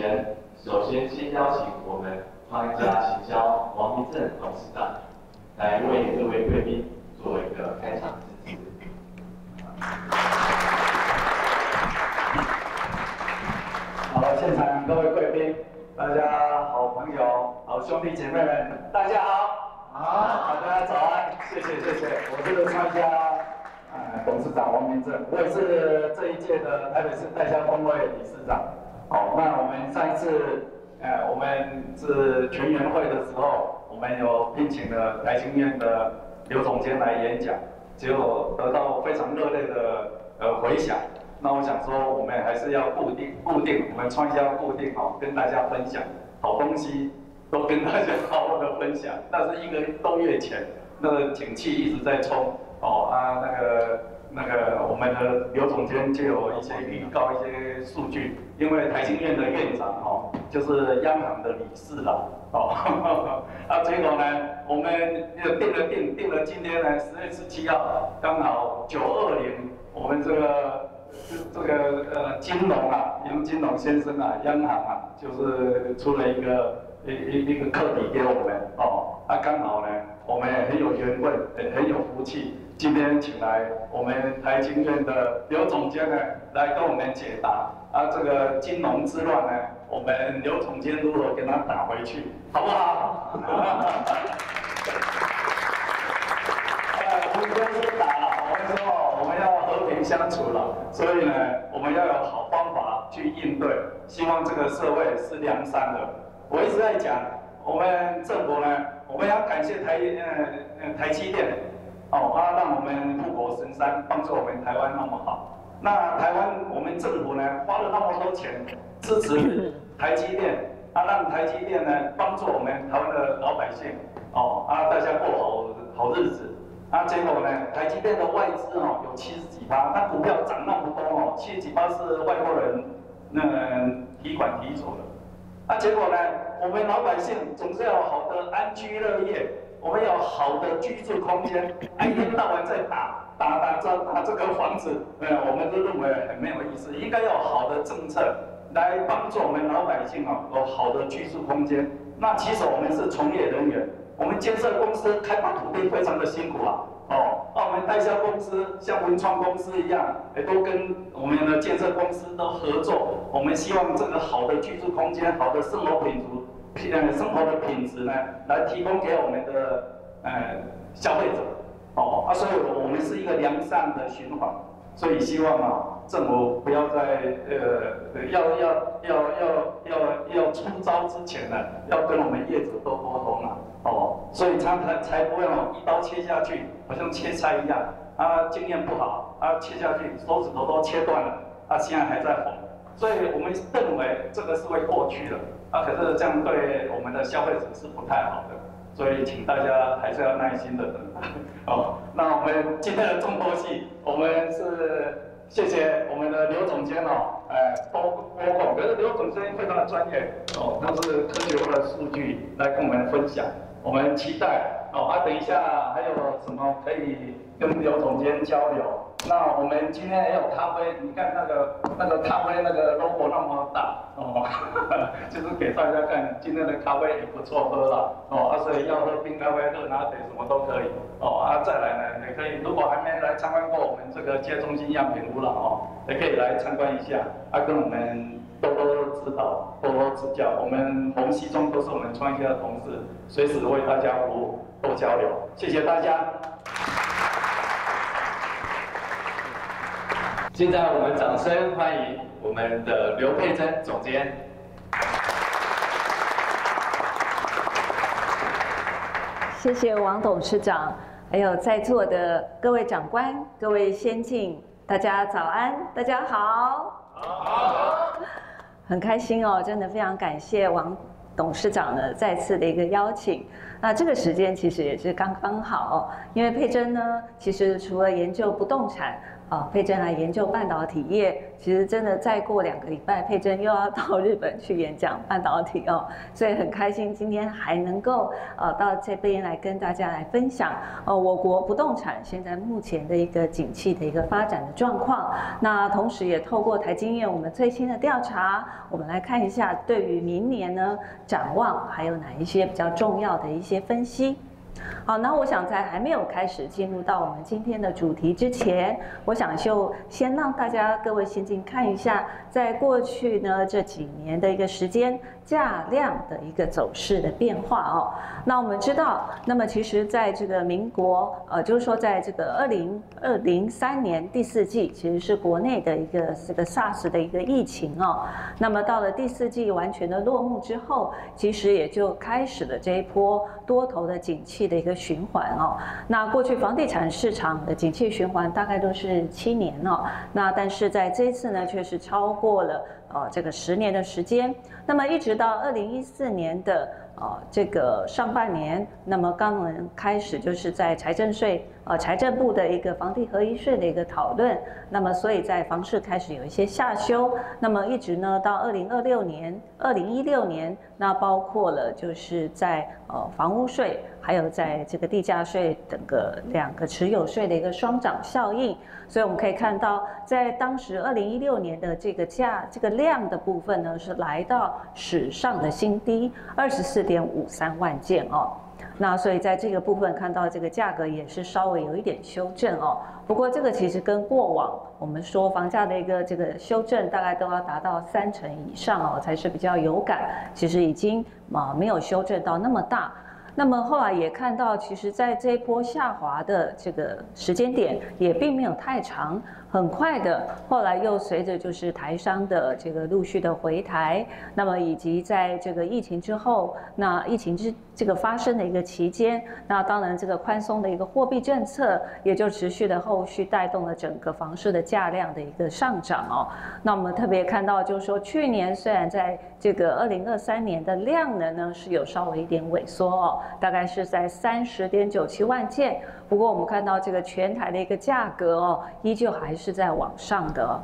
前，首先先邀请我们创业家行销王明正董事长来为各位贵宾做一个开场致辞。好，现场各位贵宾，大家好朋友、好兄弟姐妹们，大家好。好，大家早安，谢谢谢谢，我是创业家董事长王明正，我也是这一届的台北市代销工会理事长。好，那我们上一次呃我们是全员会的时候，我们有聘请了台经院的刘总监来演讲，结果得到非常热烈的呃回响。那我想说，我们还是要固定固定，我们创业要固定好，跟大家分享好东西，都跟大家好好的分享。那是一个多月前，那个景气一直在冲哦啊，那个那个我们的刘总监就有一些预告一些数据，因为台经院的院长哦，就是央行的理事长哦，啊结果呢，我们定了定定了今天呢十月十七号，刚好九二零，我们这个。这个呃，金融啊，杨金龙先生啊，央行啊，就是出了一个一一一个课题给我们哦。那刚好呢，我们也很有缘分，也很有福气，今天请来我们台经院的刘总监呢，来跟我们解答啊，这个金融之乱呢，我们刘总监如何给他打回去，好不好？哎，我们不是打了，我们说我们要和平相处了，所以呢，我们要有好方法去应对，希望这个社会是良善的。我一直在讲，我们政府呢，我们要感谢台呃呃台积电，哦，他让我们富国神山，帮助我们台湾那么好。那台湾我们政府呢，花了那么多钱支持台积电，啊，让台积电呢帮助我们台湾的老百姓，哦，啊，大家过好好日子。啊，结果呢，台积电的外资哦有七十几趴，它股票涨那么多哦，七十几趴是外国人那提款提走的。啊，结果呢，我们老百姓总是要好的安居乐业，我们要好的居住空间，一天到晚在打打打这打这个房子，呃，我们都认为很没有意思，应该要好的政策来帮助我们老百姓哦有好的居住空间。那其实我们是从业人员。我们建设公司开发土地非常的辛苦啊，哦，那我们代销公司像文创公司一样，也都跟我们的建设公司都合作。我们希望这个好的居住空间、好的生活品质、呃生活的品质呢，来提供给我们的呃消费者，哦，啊，所以我们是一个良善的循环。所以希望啊，政府不要在呃要要要要要要出招之前呢，要跟我们业主多沟通啊。哦，所以他才才不会哦一刀切下去，好像切菜一样。啊，经验不好，啊切下去手指头都切断了，啊现在还在缝。所以我们认为这个是会过去的，啊可是这样对我们的消费者是不太好的。所以请大家还是要耐心的等。哦，那我们今天的重头戏，我们是。谢谢我们的刘总监哦，哎，包包括，可是刘总监非常的专业哦，他是科学的数据来跟我们分享，我们期待哦，啊，等一下还有什么可以跟刘总监交流？那我们今天也有咖啡，你看那个那个咖啡那个 logo 那么大哦，就是给大家看今天的咖啡也不错喝了哦，啊，所以要喝冰咖啡、热拿铁什么都可以哦，啊，再来呢也可以，如果还没来参观过我们这个接中心样品屋了哦，也可以来参观一下，啊，跟我们多多指导、多多指教，我们红西装都是我们创业的同事，随时为大家服务、多交流，谢谢大家。现在我们掌声欢迎我们的刘佩珍总监。谢谢王董事长，还有在座的各位长官、各位先进，大家早安，大家好。好。很开心哦，真的非常感谢王董事长呢再次的一个邀请。那这个时间其实也是刚刚好，因为佩珍呢，其实除了研究不动产。啊，佩珍来研究半导体业，其实真的再过两个礼拜，佩珍又要到日本去演讲半导体哦，所以很开心今天还能够呃到这边来跟大家来分享呃我国不动产现在目前的一个景气的一个发展的状况。那同时也透过台经院我们最新的调查，我们来看一下对于明年呢展望还有哪一些比较重要的一些分析。好，那我想在还没有开始进入到我们今天的主题之前，我想就先让大家各位先进看一下，在过去呢这几年的一个时间。价量的一个走势的变化哦，那我们知道，那么其实在这个民国，呃，就是说在这个二零二零三年第四季，其实是国内的一个这个 SARS 的一个疫情哦，那么到了第四季完全的落幕之后，其实也就开始了这一波多头的景气的一个循环哦。那过去房地产市场的景气循环大概都是七年哦，那但是在这一次呢，却是超过了。呃，这个十年的时间，那么一直到二零一四年的呃这个上半年，那么刚刚开始就是在财政税呃财政部的一个房地合一税的一个讨论，那么所以在房市开始有一些下修，那么一直呢到二零二六年、二零一六年，那包括了就是在呃房屋税，还有在这个地价税等个两个持有税的一个双涨效应。所以我们可以看到，在当时二零一六年的这个价、这个量的部分呢，是来到史上的新低，二十四点五三万件哦。那所以在这个部分看到这个价格也是稍微有一点修正哦。不过这个其实跟过往我们说房价的一个这个修正，大概都要达到三成以上哦，才是比较有感。其实已经啊没有修正到那么大。那么后来也看到，其实在这一波下滑的这个时间点，也并没有太长。很快的，后来又随着就是台商的这个陆续的回台，那么以及在这个疫情之后，那疫情之这个发生的一个期间，那当然这个宽松的一个货币政策也就持续的后续带动了整个房市的价量的一个上涨哦。那我们特别看到就是说，去年虽然在这个二零二三年的量能呢是有稍微一点萎缩哦，大概是在三十点九七万件。不过我们看到这个全台的一个价格哦，依旧还是在往上的。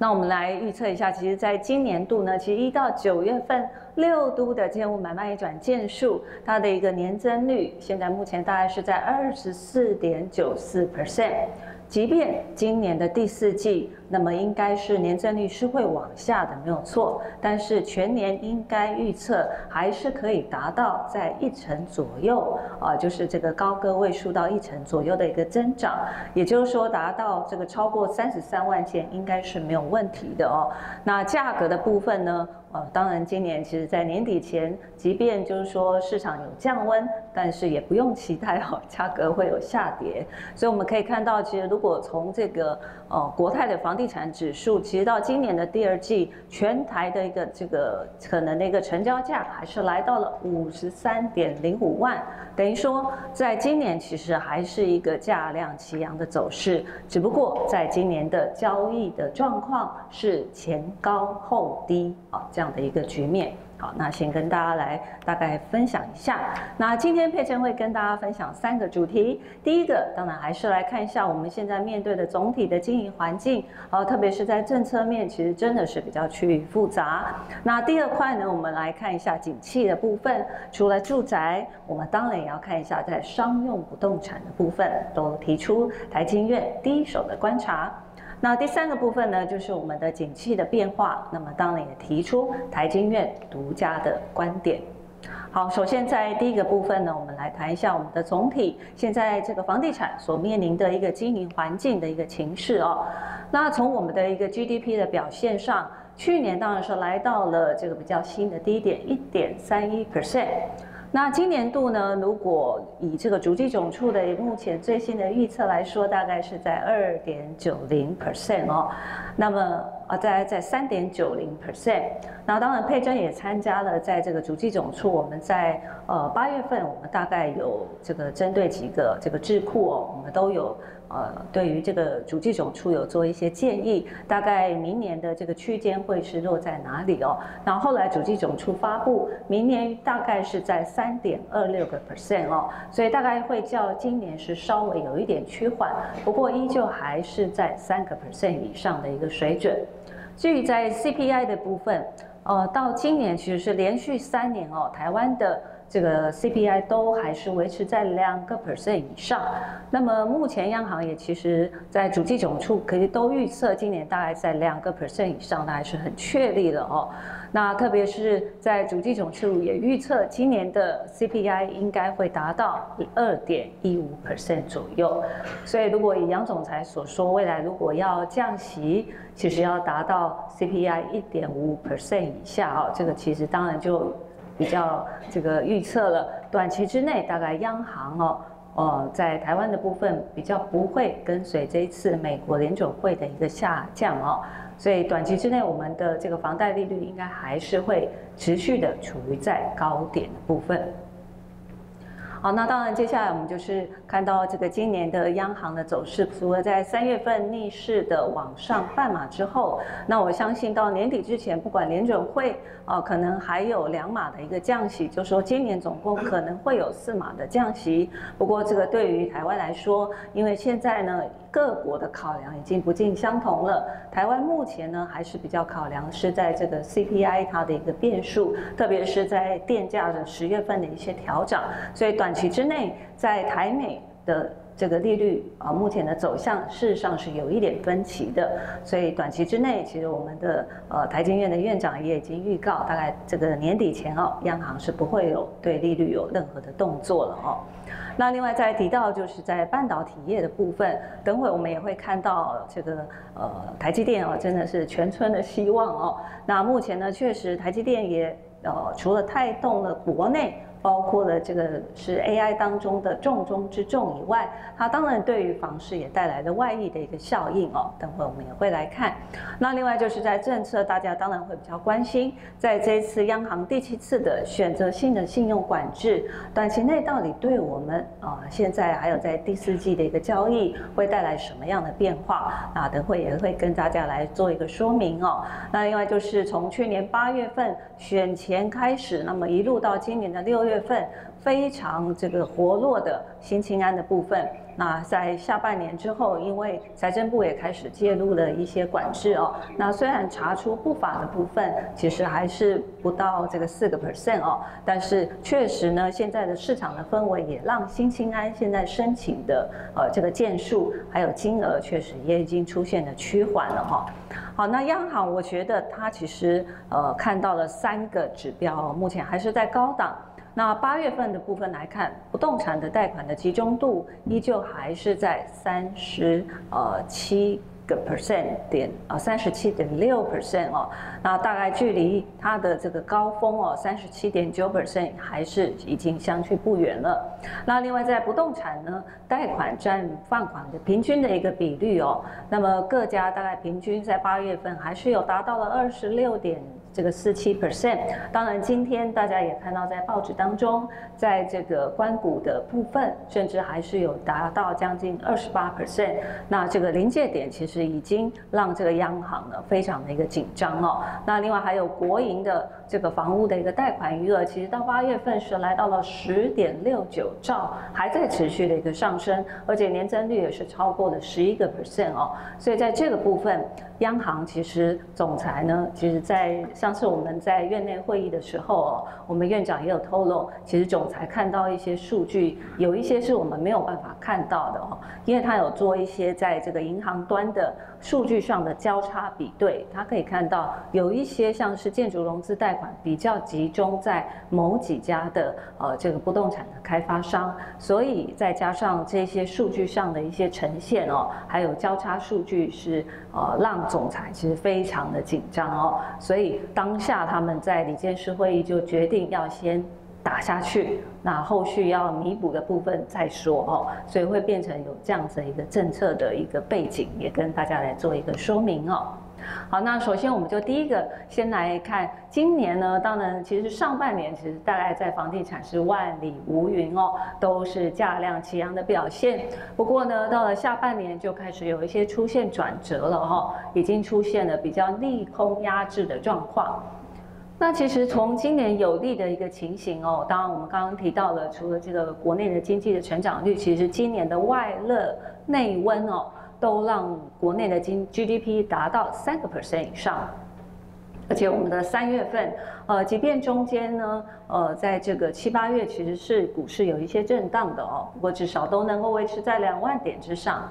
那我们来预测一下，其实在今年度呢，其实一到九月份六都的建物买卖转件数，它的一个年增率，现在目前大概是在二十四点九四 percent。即便今年的第四季，那么应该是年增率是会往下的，没有错。但是全年应该预测还是可以达到在一成左右啊，就是这个高个位数到一成左右的一个增长，也就是说达到这个超过三十三万件应该是没有问题的哦。那价格的部分呢？呃，当然，今年其实，在年底前，即便就是说市场有降温，但是也不用期待哦，价格会有下跌。所以我们可以看到，其实如果从这个呃国泰的房地产指数，其实到今年的第二季，全台的一个这个可能的一个成交价，还是来到了五十三点零五万，等于说，在今年其实还是一个价量齐扬的走势，只不过在今年的交易的状况是前高后低啊。这样的一个局面，好，那先跟大家来大概分享一下。那今天佩珍会跟大家分享三个主题，第一个当然还是来看一下我们现在面对的总体的经营环境，好，特别是在政策面，其实真的是比较趋于复杂。那第二块呢，我们来看一下景气的部分，除了住宅，我们当然也要看一下在商用不动产的部分，都提出台经院第一手的观察。那第三个部分呢，就是我们的景气的变化。那么当然也提出台经院独家的观点。好，首先在第一个部分呢，我们来谈一下我们的总体现在这个房地产所面临的一个经营环境的一个情势哦。那从我们的一个 GDP 的表现上，去年当然是来到了这个比较新的低点，一点三一 percent。那今年度呢？如果以这个足迹总处的目前最新的预测来说，大概是在二点九零 percent 哦。那么啊，在在三点九零 percent。那当然，佩珍也参加了在这个主计总处，我们在呃八月份，我们大概有这个针对几个这个智库哦，我们都有。呃，对于这个主计总处有做一些建议，大概明年的这个区间会是落在哪里哦？然后后来主计总处发布，明年大概是在三点二六个 percent 哦，所以大概会较今年是稍微有一点趋缓，不过依旧还是在三个 percent 以上的一个水准。至于在 CPI 的部分，呃，到今年其实是连续三年哦，台湾的。这个 CPI 都还是维持在两个 percent 以上。那么目前央行也其实在主计总处可以都预测今年大概在两个 percent 以上，那还是很确立的哦。那特别是在主计总处也预测今年的 CPI 应该会达到二点一五 percent 左右。所以如果以杨总裁所说，未来如果要降息，其实要达到 CPI 一点五 percent 以下哦，这个其实当然就。比较这个预测了，短期之内大概央行哦，呃，在台湾的部分比较不会跟随这一次美国联准会的一个下降哦，所以短期之内我们的这个房贷利率应该还是会持续的处于在高点的部分。好，那当然，接下来我们就是看到这个今年的央行的走势，除了在三月份逆势的往上半码之后，那我相信到年底之前，不管联准会啊，可能还有两码的一个降息，就说今年总共可能会有四码的降息。不过这个对于台湾来说，因为现在呢。各国的考量已经不尽相同了。台湾目前呢，还是比较考量是在这个 CPI 它的一个变数，特别是在电价的十月份的一些调整。所以短期之内，在台美的这个利率啊，目前的走向事实上是有一点分歧的。所以短期之内，其实我们的呃台经院的院长也已经预告，大概这个年底前哦，央行是不会有对利率有任何的动作了哦。那另外再提到，就是在半导体业的部分，等会我们也会看到这个呃台积电哦，真的是全村的希望哦。那目前呢，确实台积电也呃除了带动了国内。包括了这个是 AI 当中的重中之重以外，它当然对于房市也带来了外溢的一个效应哦。等会我们也会来看。那另外就是在政策，大家当然会比较关心，在这次央行第七次的选择性的信用管制，短期内到底对我们啊现在还有在第四季的一个交易会带来什么样的变化？那等会也会跟大家来做一个说明哦。那另外就是从去年八月份选前开始，那么一路到今年的六月。份非常这个活络的新青安的部分，那在下半年之后，因为财政部也开始介入了一些管制哦，那虽然查出不法的部分，其实还是不到这个四个 percent 哦，但是确实呢，现在的市场的氛围也让新青安现在申请的呃这个件数还有金额，确实也已经出现了趋缓了哈。好，那央行我觉得它其实呃看到了三个指标，目前还是在高档。那八月份的部分来看，不动产的贷款的集中度依旧还是在三十呃七个 percent 点啊，三十七点六 percent 哦，那大概距离它的这个高峰哦，三十七点九 percent 还是已经相去不远了。那另外在不动产呢，贷款占放款的平均的一个比率哦，那么各家大概平均在八月份还是有达到了二十六点。这个四七 percent，当然今天大家也看到在报纸当中，在这个关谷的部分，甚至还是有达到将近二十八 percent。那这个临界点其实已经让这个央行呢非常的一个紧张哦。那另外还有国营的这个房屋的一个贷款余额，其实到八月份是来到了十点六九兆，还在持续的一个上升，而且年增率也是超过了十一个 percent 哦。所以在这个部分。央行其实总裁呢，其实，在上次我们在院内会议的时候，我们院长也有透露，其实总裁看到一些数据，有一些是我们没有办法看到的哦，因为他有做一些在这个银行端的数据上的交叉比对，他可以看到有一些像是建筑融资贷款比较集中在某几家的呃这个不动产的开发商，所以再加上这些数据上的一些呈现哦，还有交叉数据是呃让总裁其实非常的紧张哦，所以当下他们在李监事会议就决定要先打下去，那后续要弥补的部分再说哦，所以会变成有这样子一个政策的一个背景，也跟大家来做一个说明哦。好，那首先我们就第一个先来看今年呢，当然其实上半年其实大概在房地产是万里无云哦，都是价量齐扬的表现。不过呢，到了下半年就开始有一些出现转折了哈，已经出现了比较利空压制的状况。那其实从今年有利的一个情形哦，当然我们刚刚提到了，除了这个国内的经济的成长率，其实今年的外热内温哦。都让国内的经 GDP 达到三个 percent 以上，而且我们的三月份，呃，即便中间呢。呃，在这个七八月其实是股市有一些震荡的哦，不过至少都能够维持在两万点之上。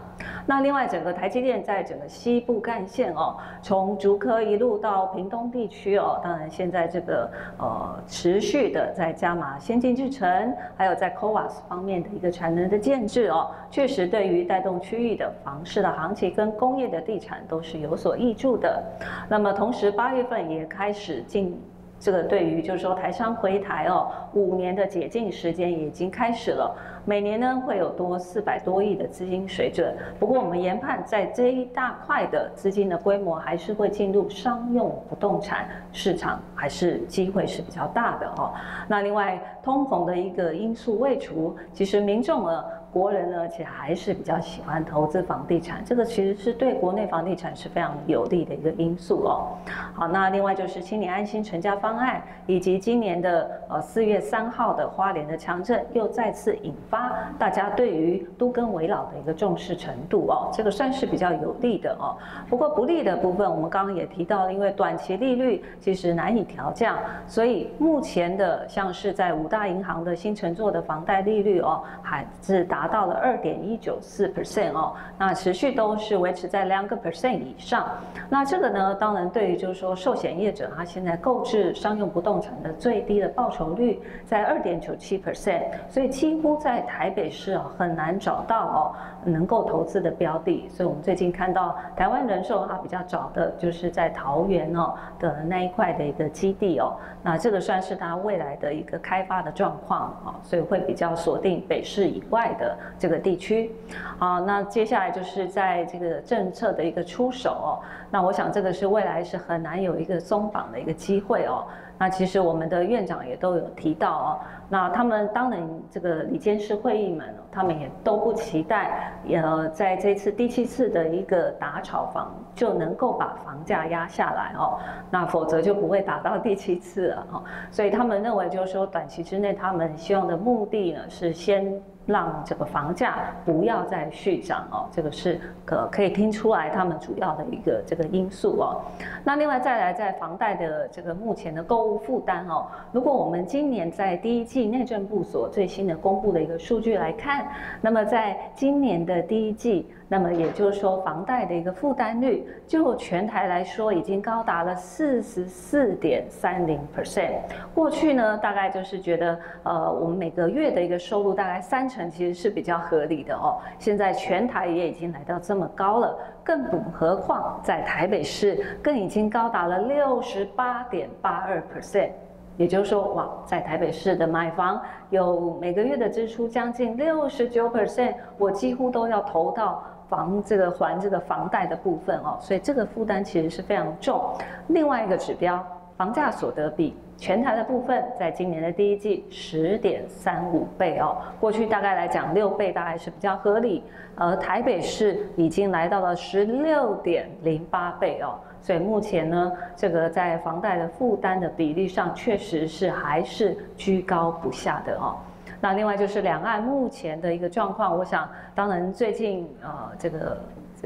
那另外，整个台积电在整个西部干线哦，从竹科一路到屏东地区哦，当然现在这个呃持续的在加码先进制程，还有在 CoWAS 方面的一个产能的建制哦，确实对于带动区域的房市的行情跟工业的地产都是有所益助的。那么同时八月份也开始进。这个对于就是说台商回台哦，五年的解禁时间已经开始了，每年呢会有多四百多亿的资金水准。不过我们研判在这一大块的资金的规模还是会进入商用不动产市场，还是机会是比较大的哦。那另外通膨的一个因素未除，其实民众呢。国人呢，其实还是比较喜欢投资房地产，这个其实是对国内房地产是非常有利的一个因素哦。好，那另外就是青年安心成家方案，以及今年的呃四月三号的花莲的强震，又再次引发大家对于都更围老的一个重视程度哦，这个算是比较有利的哦。不过不利的部分，我们刚刚也提到了，因为短期利率其实难以调降，所以目前的像是在五大银行的新乘坐的房贷利率哦，还是达。到了二点一九四 percent 哦，那持续都是维持在两个 percent 以上。那这个呢，当然对于就是说寿险业者，他现在购置商用不动产的最低的报酬率在二点九七 percent，所以几乎在台北市啊很难找到哦能够投资的标的。所以我们最近看到台湾人寿它比较早的就是在桃园哦的那一块的一个基地哦，那这个算是它未来的一个开发的状况啊，所以会比较锁定北市以外的。这个地区，好，那接下来就是在这个政策的一个出手哦，那我想这个是未来是很难有一个松绑的一个机会哦。那其实我们的院长也都有提到哦，那他们当然这个里监事会议们，他们也都不期待，呃，在这次第七次的一个打炒房就能够把房价压下来哦，那否则就不会打到第七次了哈。所以他们认为就是说短期之内，他们希望的目的呢是先。让这个房价不要再续涨哦，这个是可可以听出来他们主要的一个这个因素哦。那另外再来，在房贷的这个目前的购物负担哦，如果我们今年在第一季内政部所最新的公布的一个数据来看，那么在今年的第一季。那么也就是说，房贷的一个负担率，就全台来说，已经高达了四十四点三零 percent。过去呢，大概就是觉得，呃，我们每个月的一个收入大概三成，其实是比较合理的哦。现在全台也已经来到这么高了，更不何况在台北市，更已经高达了六十八点八二 percent。也就是说，哇，在台北市的买房，有每个月的支出将近六十九 percent，我几乎都要投到。房这个还这个房贷的部分哦，所以这个负担其实是非常重。另外一个指标，房价所得比，全台的部分，在今年的第一季十点三五倍哦，过去大概来讲六倍大概是比较合理，而台北市已经来到了十六点零八倍哦，所以目前呢，这个在房贷的负担的比例上，确实是还是居高不下的哦。那另外就是两岸目前的一个状况，我想当然最近呃这个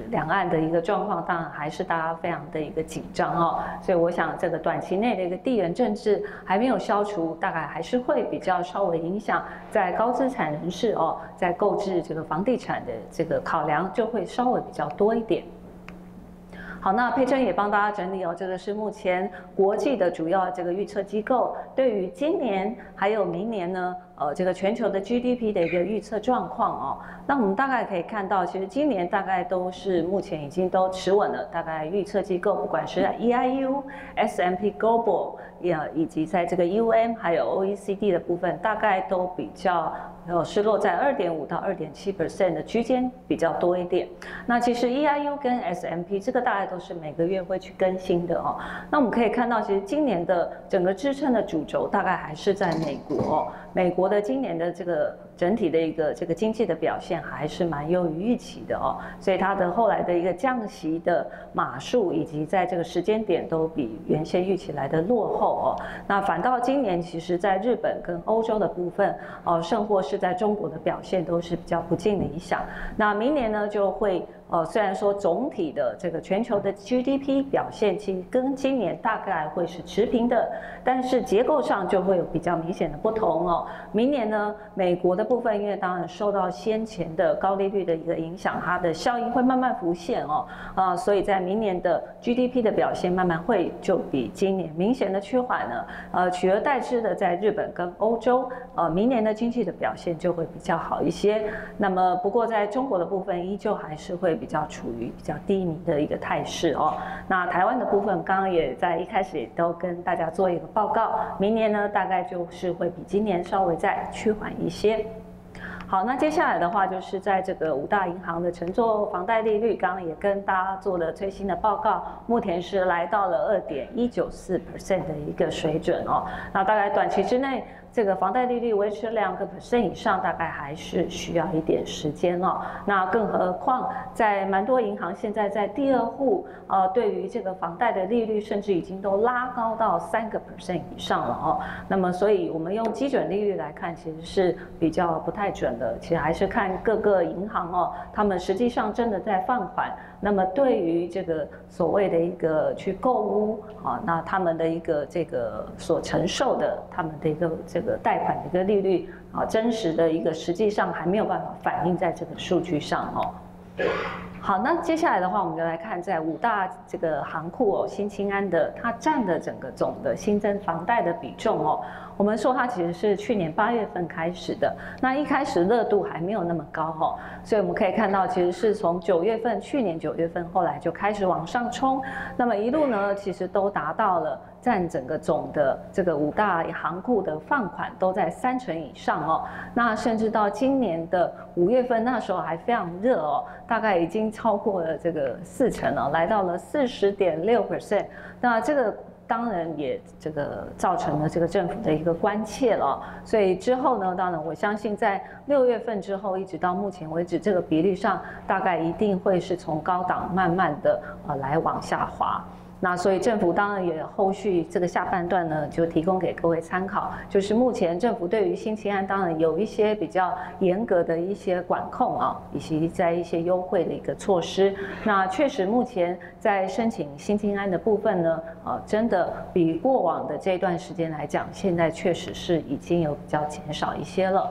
两岸的一个状况，当然还是大家非常的一个紧张哦，所以我想这个短期内的一个地缘政治还没有消除，大概还是会比较稍微影响在高资产人士哦，在购置这个房地产的这个考量就会稍微比较多一点。好，那佩珍也帮大家整理哦，这个是目前国际的主要这个预测机构对于今年还有明年呢。呃这个全球的 GDP 的一个预测状况哦。那我们大概可以看到，其实今年大概都是目前已经都持稳了，大概预测机构不管是 E I U、S M P Global，也以及在这个 UM 还有 OECD 的部分，大概都比较。呃失落在二点五到二点七 percent 的区间比较多一点。那其实 EIU 跟 SMP 这个大概都是每个月会去更新的哦。那我们可以看到，其实今年的整个支撑的主轴大概还是在美国。美国的今年的这个。整体的一个这个经济的表现还是蛮优于预期的哦，所以它的后来的一个降息的码数以及在这个时间点都比原先预期来的落后哦。那反倒今年其实在日本跟欧洲的部分哦，甚或是在中国的表现都是比较不尽理想。那明年呢就会。哦，虽然说总体的这个全球的 GDP 表现其实跟今年大概会是持平的，但是结构上就会有比较明显的不同哦。明年呢，美国的部分因为当然受到先前的高利率的一个影响，它的效应会慢慢浮现哦，啊，所以在明年的 GDP 的表现慢慢会就比今年明显的趋缓了。呃，取而代之的在日本跟欧洲，呃，明年的经济的表现就会比较好一些。那么不过在中国的部分依旧还是会。比较处于比较低迷的一个态势哦。那台湾的部分，刚刚也在一开始也都跟大家做一个报告，明年呢大概就是会比今年稍微再趋缓一些。好，那接下来的话就是在这个五大银行的乘坐房贷利率，刚刚也跟大家做了最新的报告，目前是来到了二点一九四 percent 的一个水准哦。那大概短期之内。这个房贷利率维持两个 percent 以上，大概还是需要一点时间哦。那更何况，在蛮多银行现在在第二户，呃，对于这个房贷的利率，甚至已经都拉高到三个 percent 以上了哦。那么，所以我们用基准利率来看，其实是比较不太准的。其实还是看各个银行哦，他们实际上真的在放款。那么对于这个所谓的一个去购物啊，那他们的一个这个所承受的他们的一个这个贷款的一个利率啊，真实的一个实际上还没有办法反映在这个数据上哦。好，那接下来的话，我们就来看在五大这个行库哦，新清安的它占的整个总的新增房贷的比重哦。我们说它其实是去年八月份开始的，那一开始热度还没有那么高哈，所以我们可以看到，其实是从九月份，去年九月份后来就开始往上冲，那么一路呢，其实都达到了占整个总的这个五大行库的放款都在三成以上哦，那甚至到今年的五月份，那时候还非常热哦，大概已经超过了这个四成了，来到了四十点六 percent，那这个。当然也这个造成了这个政府的一个关切了，所以之后呢，当然我相信在六月份之后，一直到目前为止，这个比例上大概一定会是从高档慢慢的呃来往下滑。那所以政府当然也后续这个下半段呢，就提供给各位参考。就是目前政府对于新青安当然有一些比较严格的一些管控啊，以及在一些优惠的一个措施。那确实目前在申请新青安的部分呢，呃，真的比过往的这段时间来讲，现在确实是已经有比较减少一些了。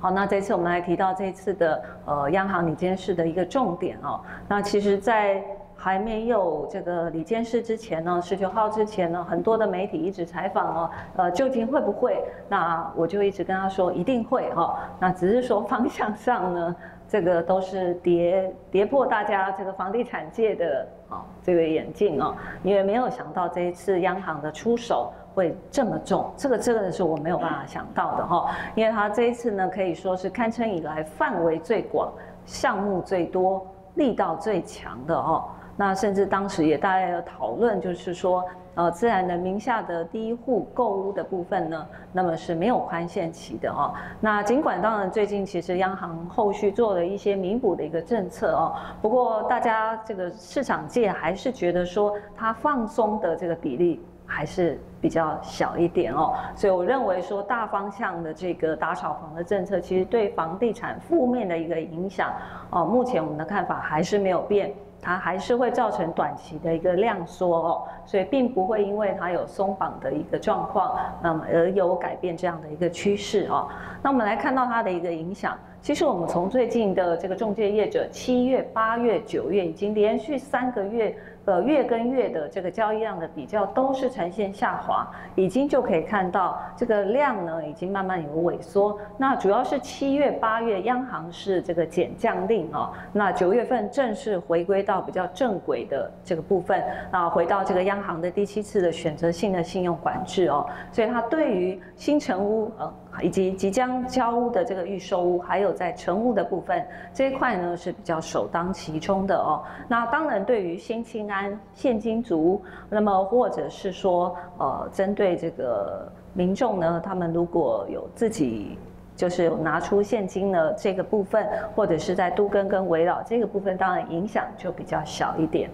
好，那这次我们来提到这次的呃央行理监事的一个重点哦。那其实，在还没有这个李监事之前呢，十九号之前呢，很多的媒体一直采访哦，呃，究竟会不会？那我就一直跟他说一定会哈。那只是说方向上呢，这个都是跌跌破大家这个房地产界的啊这个眼镜哦，因为没有想到这一次央行的出手会这么重，这个真的是我没有办法想到的哈。因为他这一次呢，可以说是堪称以来范围最广、项目最多、力道最强的哦。那甚至当时也大家有讨论，就是说，呃，自然人名下的第一户购屋的部分呢，那么是没有宽限期的哦。那尽管当然最近其实央行后续做了一些弥补的一个政策哦，不过大家这个市场界还是觉得说它放松的这个比例还是比较小一点哦。所以我认为说大方向的这个打炒房的政策，其实对房地产负面的一个影响哦，目前我们的看法还是没有变。它还是会造成短期的一个量缩哦，所以并不会因为它有松绑的一个状况，那么而有改变这样的一个趋势哦。那我们来看到它的一个影响，其实我们从最近的这个中介业者，七月、八月、九月已经连续三个月。呃，月跟月的这个交易量的比较都是呈现下滑，已经就可以看到这个量呢，已经慢慢有萎缩。那主要是七月、八月央行是这个减降令哦，那九月份正式回归到比较正轨的这个部分，那回到这个央行的第七次的选择性的信用管制哦，所以它对于新城屋呃。以及即将交屋的这个预售屋，还有在成屋的部分这一块呢是比较首当其冲的哦。那当然，对于新青安现金族，那么或者是说呃，针对这个民众呢，他们如果有自己就是拿出现金呢这个部分，或者是在都更跟围绕这个部分，当然影响就比较小一点。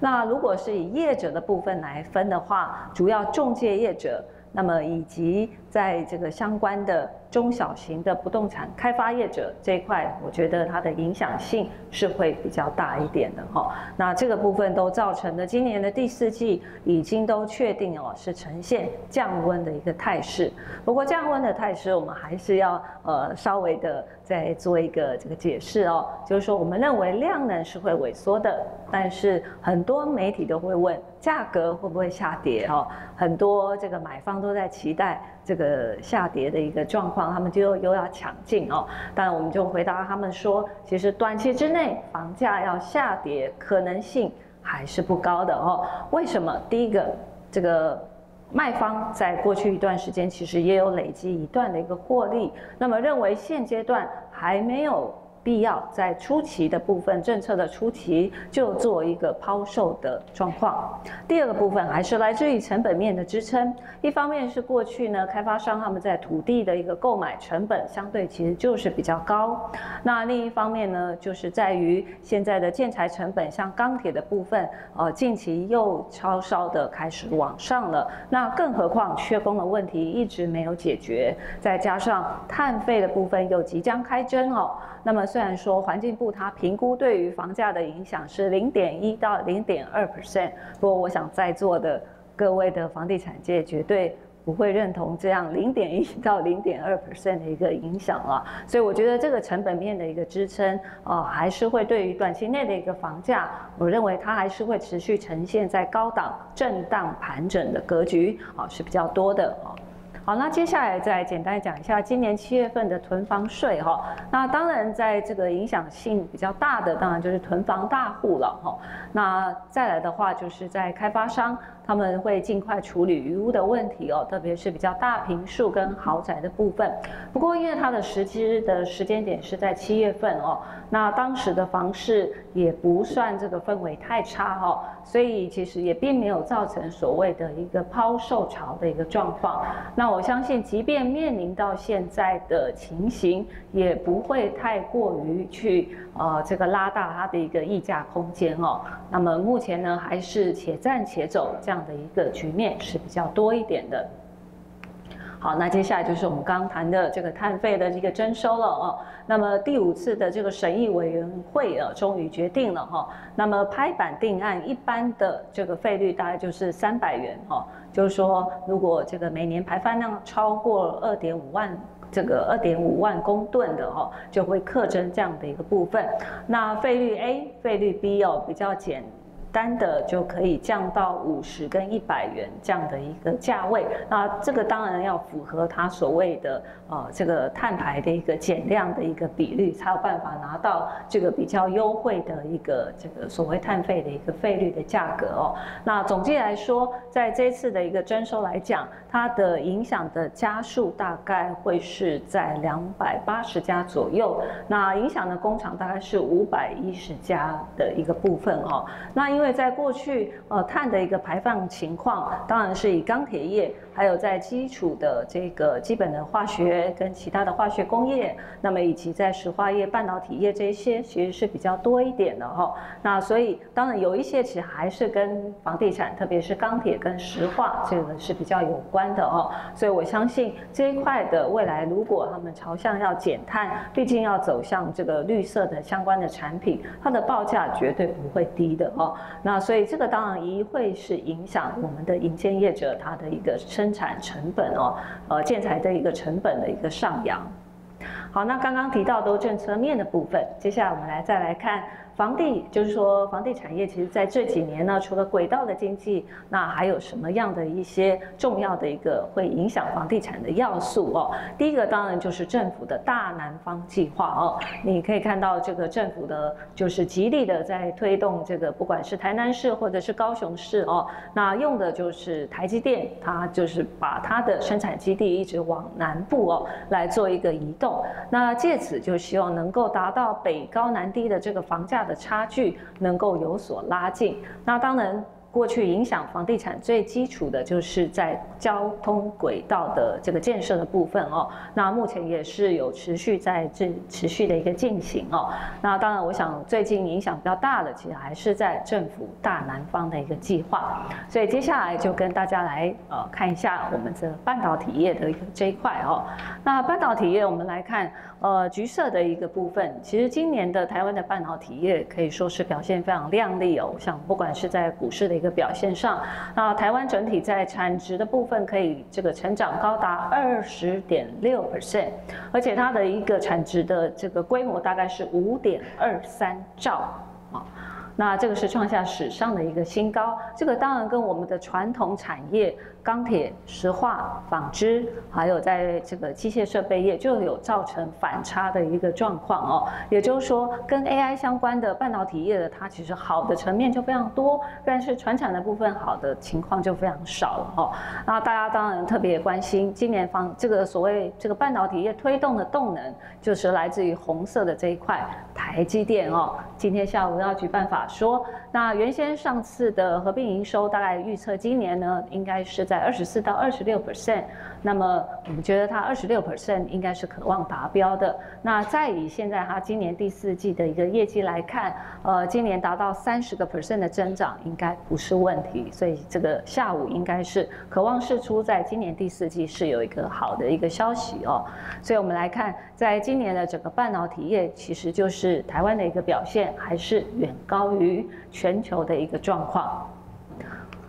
那如果是以业者的部分来分的话，主要中介业者。那么以及在这个相关的中小型的不动产开发业者这一块，我觉得它的影响性是会比较大一点的哈。那这个部分都造成了今年的第四季已经都确定哦是呈现降温的一个态势。不过降温的态势，我们还是要呃稍微的再做一个这个解释哦，就是说我们认为量能是会萎缩的，但是很多媒体都会问。价格会不会下跌？哦，很多这个买方都在期待这个下跌的一个状况，他们就又要抢进哦。当然，我们就回答他们说，其实短期之内房价要下跌可能性还是不高的哦。为什么？第一个，这个卖方在过去一段时间其实也有累积一段的一个获利，那么认为现阶段还没有。必要在初期的部分政策的初期就做一个抛售的状况。第二个部分还是来自于成本面的支撑，一方面是过去呢开发商他们在土地的一个购买成本相对其实就是比较高，那另一方面呢就是在于现在的建材成本，像钢铁的部分，呃近期又超稍的开始往上了，那更何况缺工的问题一直没有解决，再加上碳费的部分又即将开征哦。那么虽然说环境部它评估对于房价的影响是零点一到零点二 percent，不过我想在座的各位的房地产界绝对不会认同这样零点一到零点二 percent 的一个影响啊，所以我觉得这个成本面的一个支撑啊，还是会对于短期内的一个房价，我认为它还是会持续呈现在高档震荡盘整的格局啊，是比较多的啊。好，那接下来再简单讲一下今年七月份的囤房税哈。那当然，在这个影响性比较大的，当然就是囤房大户了哈。那再来的话，就是在开发商。他们会尽快处理余屋的问题哦，特别是比较大平数跟豪宅的部分。不过，因为它的时机的时间点是在七月份哦，那当时的房市也不算这个氛围太差哈，所以其实也并没有造成所谓的一个抛售潮的一个状况。那我相信，即便面临到现在的情形，也不会太过于去呃这个拉大它的一个溢价空间哦。那么目前呢，还是且战且走这样。的一个局面是比较多一点的。好，那接下来就是我们刚刚谈的这个碳费的一个征收了哦。那么第五次的这个审议委员会啊，终于决定了哈。那么拍板定案，一般的这个费率大概就是三百元哈。就是说，如果这个每年排放量超过二点五万这个二点五万公吨的哦，就会课征这样的一个部分。那费率 A、费率 B 哦，比较简。单的就可以降到五十跟一百元这样的一个价位，那这个当然要符合它所谓的呃这个碳排的一个减量的一个比率，才有办法拿到这个比较优惠的一个这个所谓碳费的一个费率的价格哦。那总计来说，在这次的一个征收来讲，它的影响的家数大概会是在两百八十家左右，那影响的工厂大概是五百一十家的一个部分哦。那因因为在过去，呃，碳的一个排放情况，当然是以钢铁业。还有在基础的这个基本的化学跟其他的化学工业，那么以及在石化业、半导体业这些，其实是比较多一点的哈。那所以当然有一些其实还是跟房地产，特别是钢铁跟石化这个是比较有关的哦。所以我相信这一块的未来，如果他们朝向要减碳，毕竟要走向这个绿色的相关的产品，它的报价绝对不会低的哦。那所以这个当然一会是影响我们的银建业者他的一个生。产成本哦，呃，建材的一个成本的一个上扬。好，那刚刚提到都政策面的部分，接下来我们来再来看。房地就是说，房地产业其实在这几年呢，除了轨道的经济，那还有什么样的一些重要的一个会影响房地产的要素哦？第一个当然就是政府的大南方计划哦，你可以看到这个政府的就是极力的在推动这个，不管是台南市或者是高雄市哦，那用的就是台积电，它就是把它的生产基地一直往南部哦来做一个移动，那借此就希望能够达到北高南低的这个房价。的差距能够有所拉近，那当然。过去影响房地产最基础的就是在交通轨道的这个建设的部分哦，那目前也是有持续在这持续的一个进行哦。那当然，我想最近影响比较大的，其实还是在政府大南方的一个计划。所以接下来就跟大家来呃看一下我们这半导体业的一个这一块哦。那半导体业我们来看呃橘色的一个部分，其实今年的台湾的半导体业可以说是表现非常亮丽哦。像不管是在股市的。一个表现上，那台湾整体在产值的部分可以这个成长高达二十点六 percent，而且它的一个产值的这个规模大概是五点二三兆啊。那这个是创下史上的一个新高，这个当然跟我们的传统产业钢铁、石化、纺织，还有在这个机械设备业就有造成反差的一个状况哦。也就是说，跟 AI 相关的半导体业的，它其实好的层面就非常多，但是传产的部分好的情况就非常少了哦。那大家当然特别关心今年方这个所谓这个半导体业推动的动能，就是来自于红色的这一块台积电哦。今天下午要举办法。说，那原先上次的合并营收大概预测今年呢，应该是在二十四到二十六 percent。那么我们觉得它二十六 percent 应该是可望达标的。那再以现在它今年第四季的一个业绩来看，呃，今年达到三十个 percent 的增长应该不是问题。所以这个下午应该是渴望试出，在今年第四季是有一个好的一个消息哦。所以我们来看，在今年的整个半导体业，其实就是台湾的一个表现，还是远高于全球的一个状况。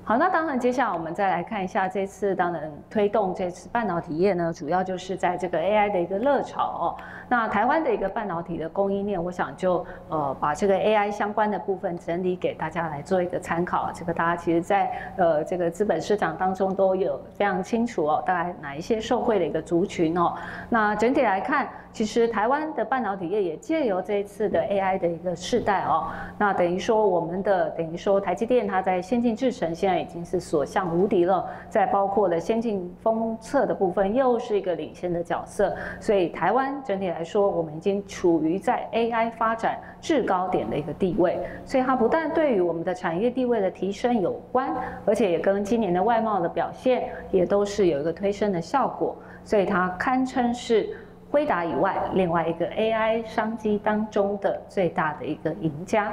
好，那当然，接下来我们再来看一下这次当然推动这次半导体业呢，主要就是在这个 AI 的一个热潮哦。那台湾的一个半导体的供应链，我想就呃把这个 AI 相关的部分整理给大家来做一个参考。这个大家其实在呃这个资本市场当中都有非常清楚哦，大概哪一些受惠的一个族群哦。那整体来看。其实台湾的半导体业也借由这一次的 AI 的一个世代哦，那等于说我们的等于说台积电它在先进制程现在已经是所向无敌了，在包括了先进封测的部分又是一个领先的角色，所以台湾整体来来说我们已经处于在 AI 发展制高点的一个地位，所以它不但对于我们的产业地位的提升有关，而且也跟今年的外贸的表现也都是有一个推升的效果，所以它堪称是。辉达以外，另外一个 AI 商机当中的最大的一个赢家。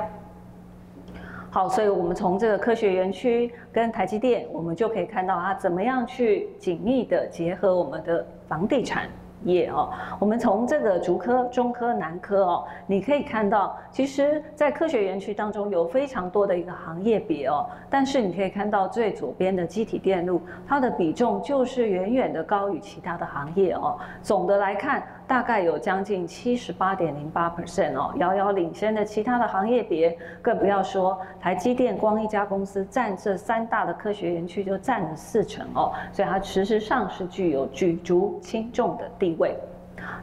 好，所以我们从这个科学园区跟台积电，我们就可以看到它怎么样去紧密的结合我们的房地产。业哦，我们从这个竹科、中科、南科哦，你可以看到，其实，在科学园区当中有非常多的一个行业别哦，但是你可以看到最左边的机体电路，它的比重就是远远的高于其他的行业哦。总的来看。大概有将近七十八点零八 percent 哦，遥遥领先的其他的行业别，更不要说台积电光一家公司占这三大的科学园区就占了四成哦，所以它事实上是具有举足轻重的地位。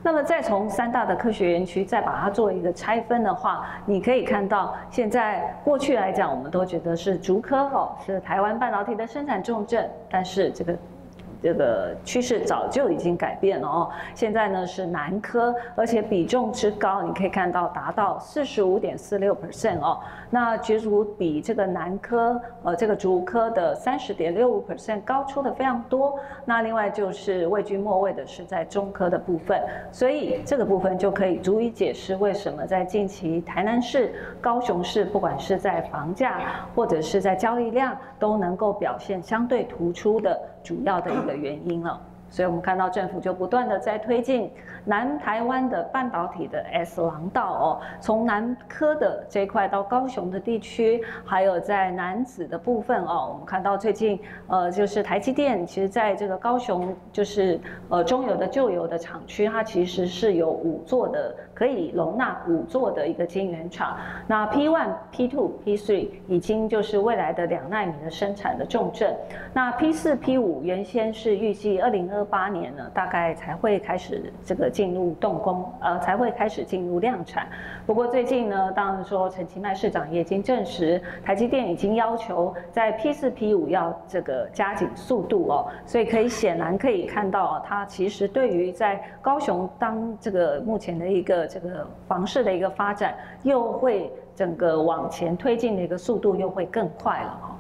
那么再从三大的科学园区再把它做一个拆分的话，你可以看到，现在过去来讲，我们都觉得是竹科哦，是台湾半导体的生产重镇，但是这个。这个趋势早就已经改变了哦，现在呢是男科，而且比重之高，你可以看到达到四十五点四六 percent 哦。那其实比这个南科呃这个竹科的三十点六五 percent 高出的非常多。那另外就是位居末位的是在中科的部分，所以这个部分就可以足以解释为什么在近期台南市、高雄市，不管是在房价或者是在交易量，都能够表现相对突出的主要的一个原因了。所以我们看到政府就不断的在推进南台湾的半导体的 S 廊道哦，从南科的这一块到高雄的地区，还有在南子的部分哦，我们看到最近呃就是台积电，其实在这个高雄就是呃中游的旧游的厂区，它其实是有五座的。可以容纳五座的一个晶圆厂，那 P one、P two、P three 已经就是未来的两纳米的生产的重镇。那 P 四、P 五原先是预计二零二八年呢，大概才会开始这个进入动工，呃，才会开始进入量产。不过最近呢，当然说陈其迈市长也已经证实，台积电已经要求在 P 四、P 五要这个加紧速度哦，所以可以显然可以看到，它其实对于在高雄当这个目前的一个。这个房市的一个发展，又会整个往前推进的一个速度又会更快了哈。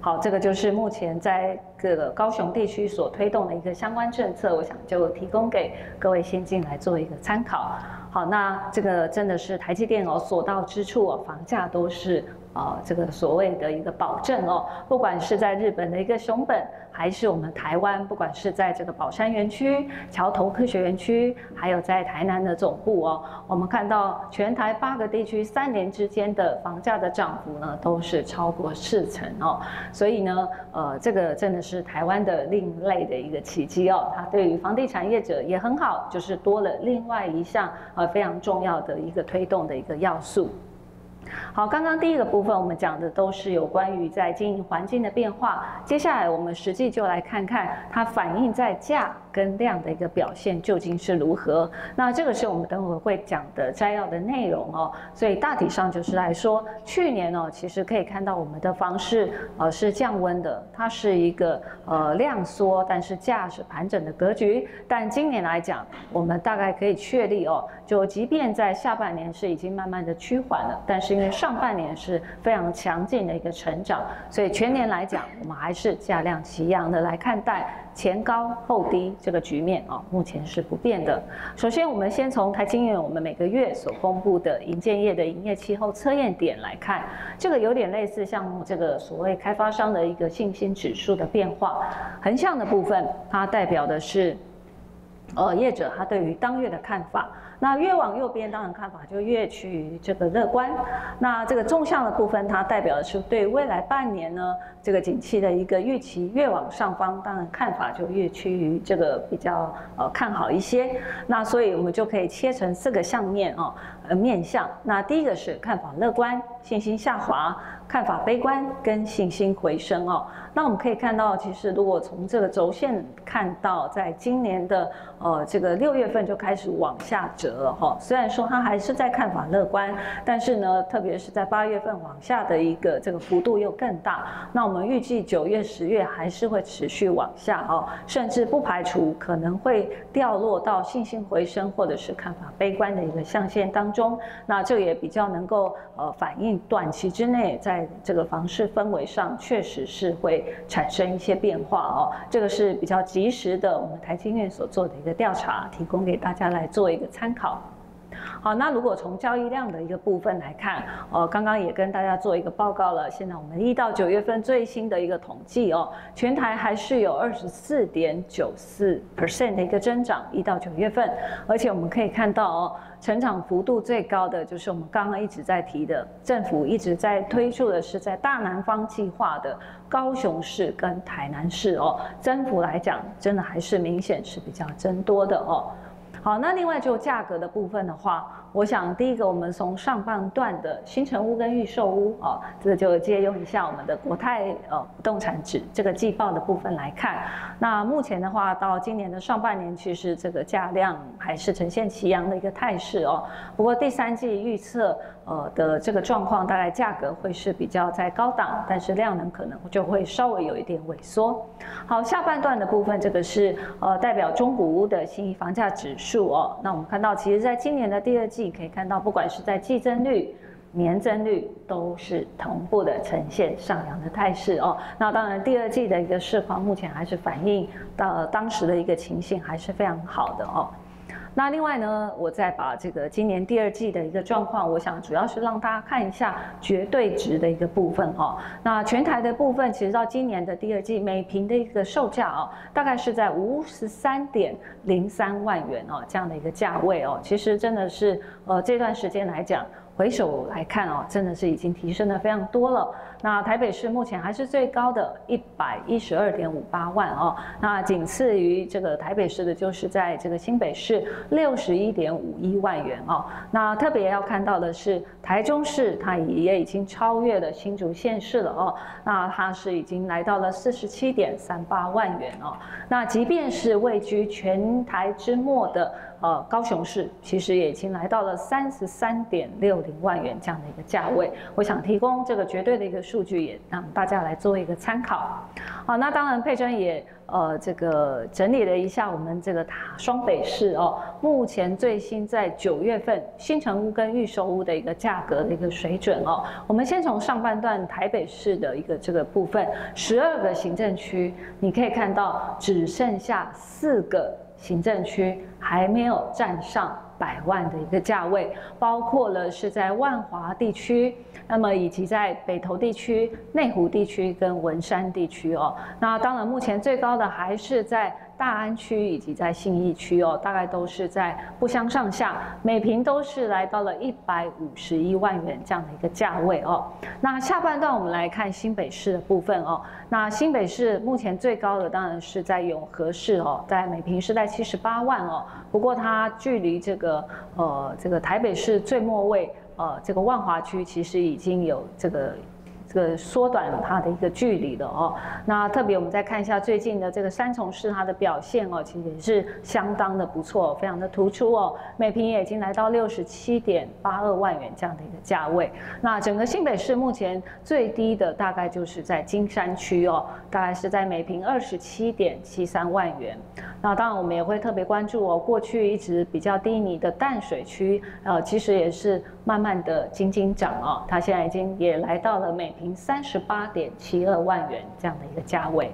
好，这个就是目前在各个高雄地区所推动的一个相关政策，我想就提供给各位先进来做一个参考。好，那这个真的是台积电哦，所到之处哦，房价都是。啊，这个所谓的一个保证哦，不管是在日本的一个熊本，还是我们台湾，不管是在这个宝山园区、桥头科学园区，还有在台南的总部哦，我们看到全台八个地区三年之间的房价的涨幅呢，都是超过四成哦。所以呢，呃，这个真的是台湾的另类的一个奇迹哦。它对于房地产业者也很好，就是多了另外一项呃非常重要的一个推动的一个要素。好，刚刚第一个部分我们讲的都是有关于在经营环境的变化，接下来我们实际就来看看它反映在价。跟量的一个表现究竟是如何？那这个是我们等会会讲的摘要的内容哦。所以大体上就是来说，去年哦，其实可以看到我们的房市呃是降温的，它是一个呃量缩，但是价是盘整的格局。但今年来讲，我们大概可以确立哦，就即便在下半年是已经慢慢的趋缓了，但是因为上半年是非常强劲的一个成长，所以全年来讲，我们还是价量齐扬的来看待。前高后低这个局面啊，目前是不变的。首先，我们先从台经院我们每个月所公布的营建业的营业气候测验点来看，这个有点类似像这个所谓开发商的一个信心指数的变化。横向的部分，它代表的是，呃，业者他对于当月的看法。那越往右边，当然看法就越趋于这个乐观。那这个纵向的部分，它代表的是对未来半年呢这个景气的一个预期。越往上方，当然看法就越趋于这个比较呃看好一些。那所以我们就可以切成四个相面哦，呃面相。那第一个是看法乐观，信心下滑。看法悲观跟信心回升哦，那我们可以看到，其实如果从这个轴线看到，在今年的呃这个六月份就开始往下折了哈。虽然说它还是在看法乐观，但是呢，特别是在八月份往下的一个这个幅度又更大。那我们预计九月、十月还是会持续往下哦，甚至不排除可能会掉落到信心回升或者是看法悲观的一个象限当中。那这也比较能够呃反映短期之内在这个房市氛围上，确实是会产生一些变化哦。这个是比较及时的，我们台经院所做的一个调查，提供给大家来做一个参考。好，那如果从交易量的一个部分来看，呃，刚刚也跟大家做一个报告了。现在我们一到九月份最新的一个统计哦，全台还是有二十四点九四 percent 的一个增长，一到九月份。而且我们可以看到哦，成长幅度最高的就是我们刚刚一直在提的，政府一直在推出的是在大南方计划的高雄市跟台南市哦，增幅来讲，真的还是明显是比较增多的哦。好，那另外就价格的部分的话，我想第一个我们从上半段的新城屋跟预售屋啊，这个就借用一下我们的国泰呃不动产指这个季报的部分来看。那目前的话，到今年的上半年，其实这个价量还是呈现齐扬的一个态势哦。不过第三季预测呃的这个状况，大概价格会是比较在高档，但是量能可能就会稍微有一点萎缩。好，下半段的部分，这个是呃代表中古屋的新房价指数。哦，那我们看到，其实在今年的第二季，你可以看到，不管是在季增率、年增率，都是同步的呈现上扬的态势哦。那当然，第二季的一个市况，目前还是反映到当时的一个情形，还是非常好的哦。那另外呢，我再把这个今年第二季的一个状况，我想主要是让大家看一下绝对值的一个部分哈。那全台的部分，其实到今年的第二季每平的一个售价哦，大概是在五十三点零三万元哦这样的一个价位哦，其实真的是呃这段时间来讲。回首来看哦，真的是已经提升的非常多了。那台北市目前还是最高的，一百一十二点五八万哦。那仅次于这个台北市的，就是在这个新北市六十一点五一万元哦。那特别要看到的是，台中市它也已经超越了新竹县市了哦。那它是已经来到了四十七点三八万元哦。那即便是位居全台之末的。呃，高雄市其实也已经来到了三十三点六零万元这样的一个价位。我想提供这个绝对的一个数据，也让大家来做一个参考。好，那当然佩珍也呃这个整理了一下我们这个双北市哦，目前最新在九月份新城屋跟预售屋的一个价格的一个水准哦。我们先从上半段台北市的一个这个部分，十二个行政区，你可以看到只剩下四个。行政区还没有站上百万的一个价位，包括了是在万华地区，那么以及在北投地区、内湖地区跟文山地区哦。那当然，目前最高的还是在。大安区以及在信义区哦，大概都是在不相上下，每平都是来到了一百五十一万元这样的一个价位哦。那下半段我们来看新北市的部分哦。那新北市目前最高的当然是在永和市哦，在每平是在七十八万哦。不过它距离这个呃这个台北市最末位呃这个万华区其实已经有这个。缩短它的一个距离的哦，那特别我们再看一下最近的这个三重市它的表现哦，其实也是相当的不错，非常的突出哦，每平也已经来到六十七点八二万元这样的一个价位。那整个新北市目前最低的大概就是在金山区哦，大概是在每平二十七点七三万元。那当然我们也会特别关注哦，过去一直比较低迷的淡水区，呃，其实也是慢慢的金金涨哦，它现在已经也来到了每平三十八点七二万元这样的一个价位。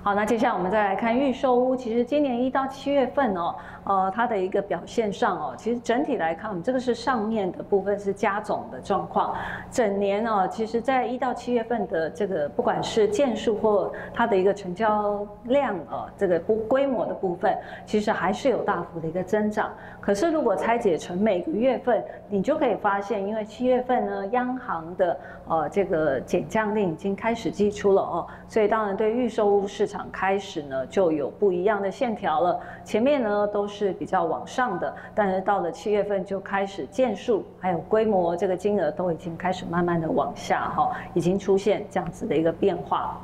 好，那接下来我们再来看预售屋，其实今年一到七月份哦。呃，它的一个表现上哦，其实整体来看，我们这个是上面的部分是加总的状况。整年哦，其实在一到七月份的这个不管是件数或它的一个成交量哦，这个不规模的部分，其实还是有大幅的一个增长。可是如果拆解成每个月份，你就可以发现，因为七月份呢，央行的呃这个减降令已经开始寄出了哦，所以当然对预售屋市场开始呢就有不一样的线条了。前面呢都是。比较往上的，但是到了七月份就开始建数还有规模这个金额都已经开始慢慢的往下哈，已经出现这样子的一个变化。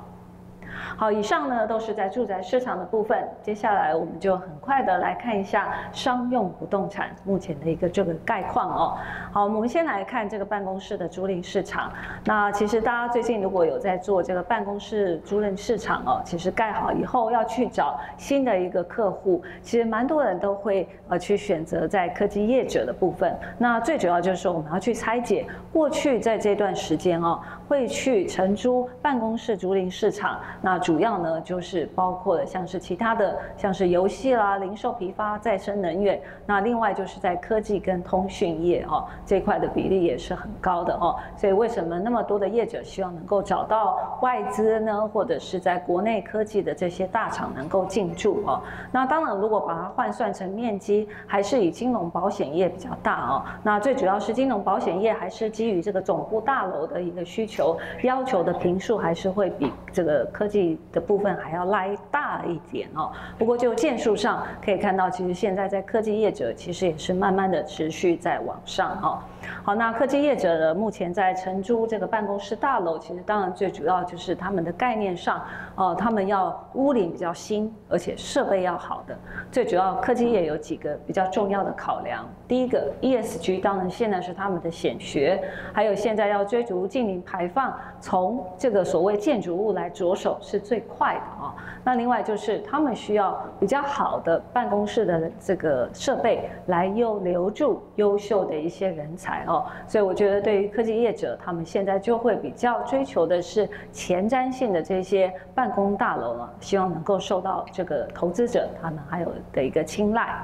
好，以上呢都是在住宅市场的部分，接下来我们就很快的来看一下商用不动产目前的一个这个概况哦。好，我们先来看这个办公室的租赁市场。那其实大家最近如果有在做这个办公室租赁市场哦，其实盖好以后要去找新的一个客户，其实蛮多人都会呃去选择在科技业者的部分。那最主要就是说我们要去拆解过去在这段时间哦，会去承租办公室租赁市场。那主要呢就是包括了像是其他的，像是游戏啦、零售批发、再生能源。那另外就是在科技跟通讯业哦这块的比例也是很高的哦。所以为什么那么多的业者希望能够找到外资呢？或者是在国内科技的这些大厂能够进驻哦？那当然，如果把它换算成面积，还是以金融保险业比较大哦。那最主要是金融保险业还是基于这个总部大楼的一个需求，要求的平数还是会比这个科技。的部分还要拉大一点哦。不过就件数上可以看到，其实现在在科技业者其实也是慢慢的持续在往上哦。好，那科技业者呢，目前在承租这个办公室大楼，其实当然最主要就是他们的概念上，哦，他们要屋顶比较新，而且设备要好的。最主要科技业有几个比较重要的考量，第一个 ESG，当然现在是他们的显学，还有现在要追逐近零排放，从这个所谓建筑物来着手是最快的啊。那另外就是他们需要比较好的办公室的这个设备，来又留住优秀的一些人才。哦。所以我觉得对于科技业者，他们现在就会比较追求的是前瞻性的这些办公大楼了，希望能够受到这个投资者他们还有的一个青睐。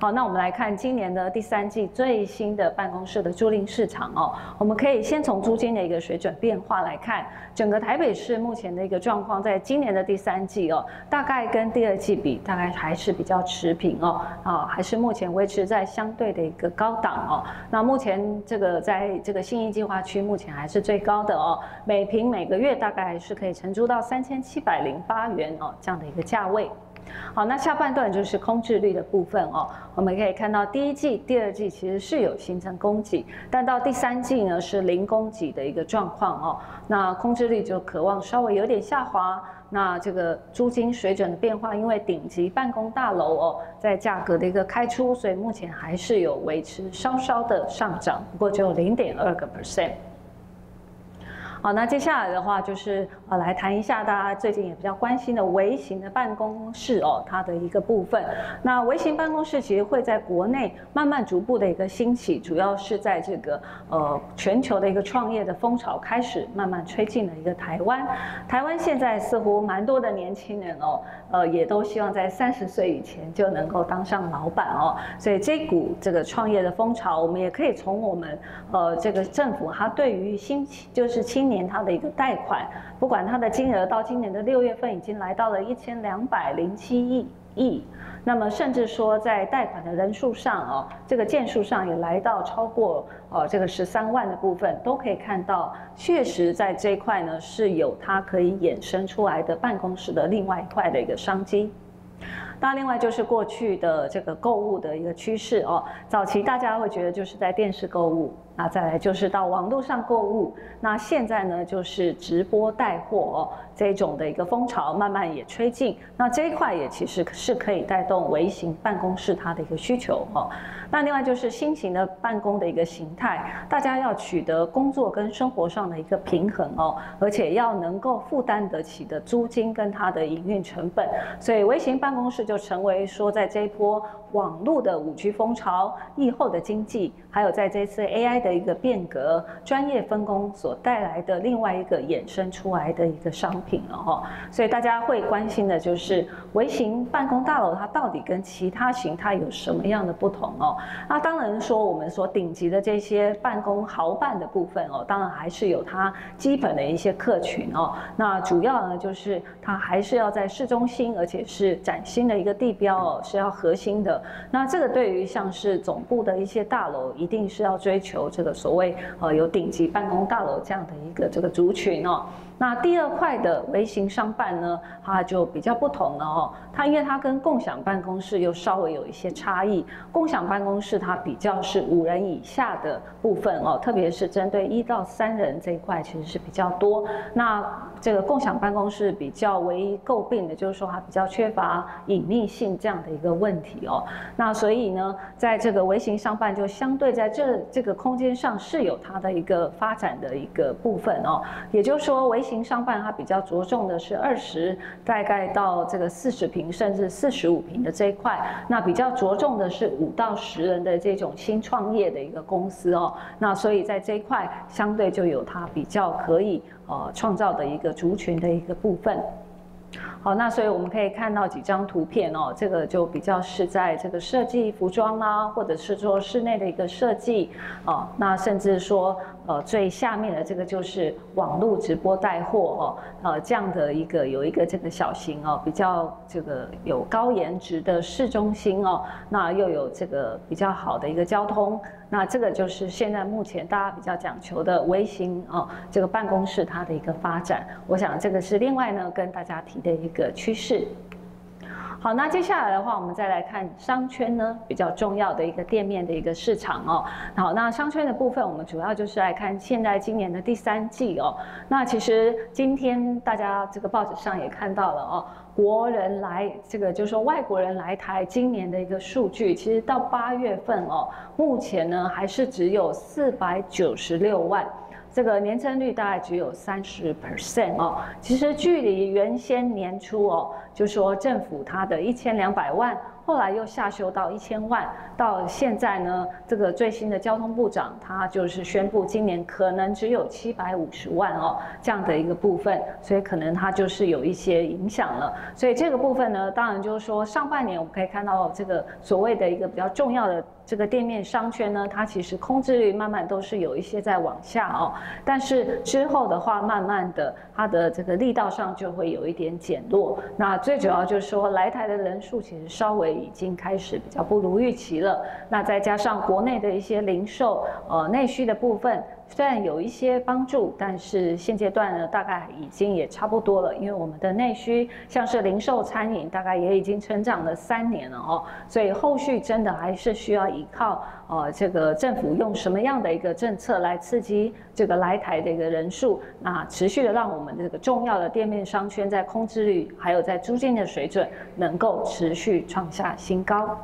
好，那我们来看今年的第三季最新的办公室的租赁市场哦。我们可以先从租金的一个水准变化来看，整个台北市目前的一个状况，在今年的第三季哦，大概跟第二季比，大概还是比较持平哦，啊，还是目前维持在相对的一个高档哦。那目前这个在这个新义计划区，目前还是最高的哦，每平每个月大概是可以承租到三千七百零八元哦这样的一个价位。好，那下半段就是空置率的部分哦。我们可以看到，第一季、第二季其实是有形成供给，但到第三季呢是零供给的一个状况哦。那空置率就渴望稍微有点下滑。那这个租金水准的变化，因为顶级办公大楼哦，在价格的一个开出，所以目前还是有维持稍稍的上涨，不过只有零点二个 percent。好，那接下来的话就是呃来谈一下大家最近也比较关心的微型的办公室哦，它的一个部分。那微型办公室其实会在国内慢慢逐步的一个兴起，主要是在这个呃全球的一个创业的风潮开始慢慢吹进了一个台湾。台湾现在似乎蛮多的年轻人哦，呃也都希望在三十岁以前就能够当上老板哦。所以这股这个创业的风潮，我们也可以从我们呃这个政府它对于新就是青年他的一个贷款，不管它的金额到今年的六月份已经来到了一千两百零七亿亿，那么甚至说在贷款的人数上哦，这个件数上也来到超过呃这个十三万的部分，都可以看到，确实在这一块呢是有它可以衍生出来的办公室的另外一块的一个商机。那另外就是过去的这个购物的一个趋势哦，早期大家会觉得就是在电视购物。那再来就是到网络上购物，那现在呢就是直播带货，这种的一个风潮慢慢也吹进，那这一块也其实是可以带动微型办公室它的一个需求哦。那另外就是新型的办公的一个形态，大家要取得工作跟生活上的一个平衡哦，而且要能够负担得起的租金跟它的营运成本，所以微型办公室就成为说在这一波网络的五 G 风潮、疫后的经济，还有在这次 AI 的。一个变革，专业分工所带来的另外一个衍生出来的一个商品品了哈，所以大家会关心的就是微型办公大楼它到底跟其他形态有什么样的不同哦？那当然说我们所顶级的这些办公豪办的部分哦，当然还是有它基本的一些客群哦。那主要呢就是它还是要在市中心，而且是崭新的一个地标哦，是要核心的。那这个对于像是总部的一些大楼，一定是要追求。这个所谓呃有顶级办公大楼这样的一个这个族群哦。那第二块的微型商办呢，它就比较不同了哦。它因为它跟共享办公室又稍微有一些差异。共享办公室它比较是五人以下的部分哦，特别是针对一到三人这一块其实是比较多。那这个共享办公室比较唯一诟病的就是说它比较缺乏隐秘性这样的一个问题哦。那所以呢，在这个微型商办就相对在这这个空间上是有它的一个发展的一个部分哦。也就是说微型商办它比较着重的是二十，大概到这个四十平甚至四十五平的这一块，那比较着重的是五到十人的这种新创业的一个公司哦，那所以在这一块相对就有它比较可以呃创造的一个族群的一个部分。好，那所以我们可以看到几张图片哦，这个就比较是在这个设计服装啦，或者是做室内的一个设计哦，那甚至说呃最下面的这个就是网络直播带货哦，呃这样的一个有一个这个小型哦，比较这个有高颜值的市中心哦，那又有这个比较好的一个交通。那这个就是现在目前大家比较讲求的微型哦，这个办公室它的一个发展，我想这个是另外呢跟大家提的一一个趋势。好，那接下来的话，我们再来看商圈呢比较重要的一个店面的一个市场哦。好，那商圈的部分，我们主要就是来看现在今年的第三季哦。那其实今天大家这个报纸上也看到了哦。国人来这个就是说外国人来台今年的一个数据，其实到八月份哦，目前呢还是只有四百九十六万，这个年增率大概只有三十 percent 哦。其实距离原先年初哦，就说政府它的一千两百万。后来又下修到一千万，到现在呢，这个最新的交通部长他就是宣布今年可能只有七百五十万哦这样的一个部分，所以可能它就是有一些影响了。所以这个部分呢，当然就是说上半年我们可以看到这个所谓的一个比较重要的。这个店面商圈呢，它其实空置率慢慢都是有一些在往下哦，但是之后的话，慢慢的它的这个力道上就会有一点减弱。那最主要就是说，来台的人数其实稍微已经开始比较不如预期了。那再加上国内的一些零售呃内需的部分。虽然有一些帮助，但是现阶段呢，大概已经也差不多了。因为我们的内需，像是零售、餐饮，大概也已经成长了三年了哦，所以后续真的还是需要依靠呃这个政府用什么样的一个政策来刺激这个来台的一个人数，那持续的让我们这个重要的店面商圈在空置率还有在租金的水准能够持续创下新高。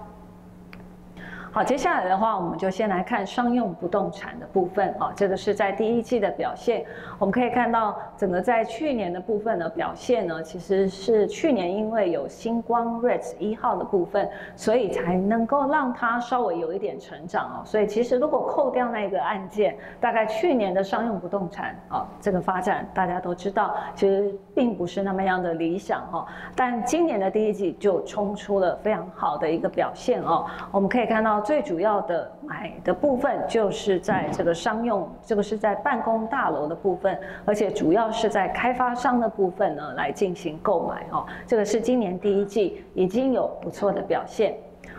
好，接下来的话，我们就先来看商用不动产的部分啊。这个是在第一季的表现，我们可以看到整个在去年的部分的表现呢，其实是去年因为有星光 REITs 一号的部分，所以才能够让它稍微有一点成长哦。所以其实如果扣掉那个案件，大概去年的商用不动产啊，这个发展大家都知道，其实并不是那么样的理想哈。但今年的第一季就冲出了非常好的一个表现哦。我们可以看到。最主要的买的部分就是在这个商用，这个是在办公大楼的部分，而且主要是在开发商的部分呢来进行购买哦。这个是今年第一季已经有不错的表现。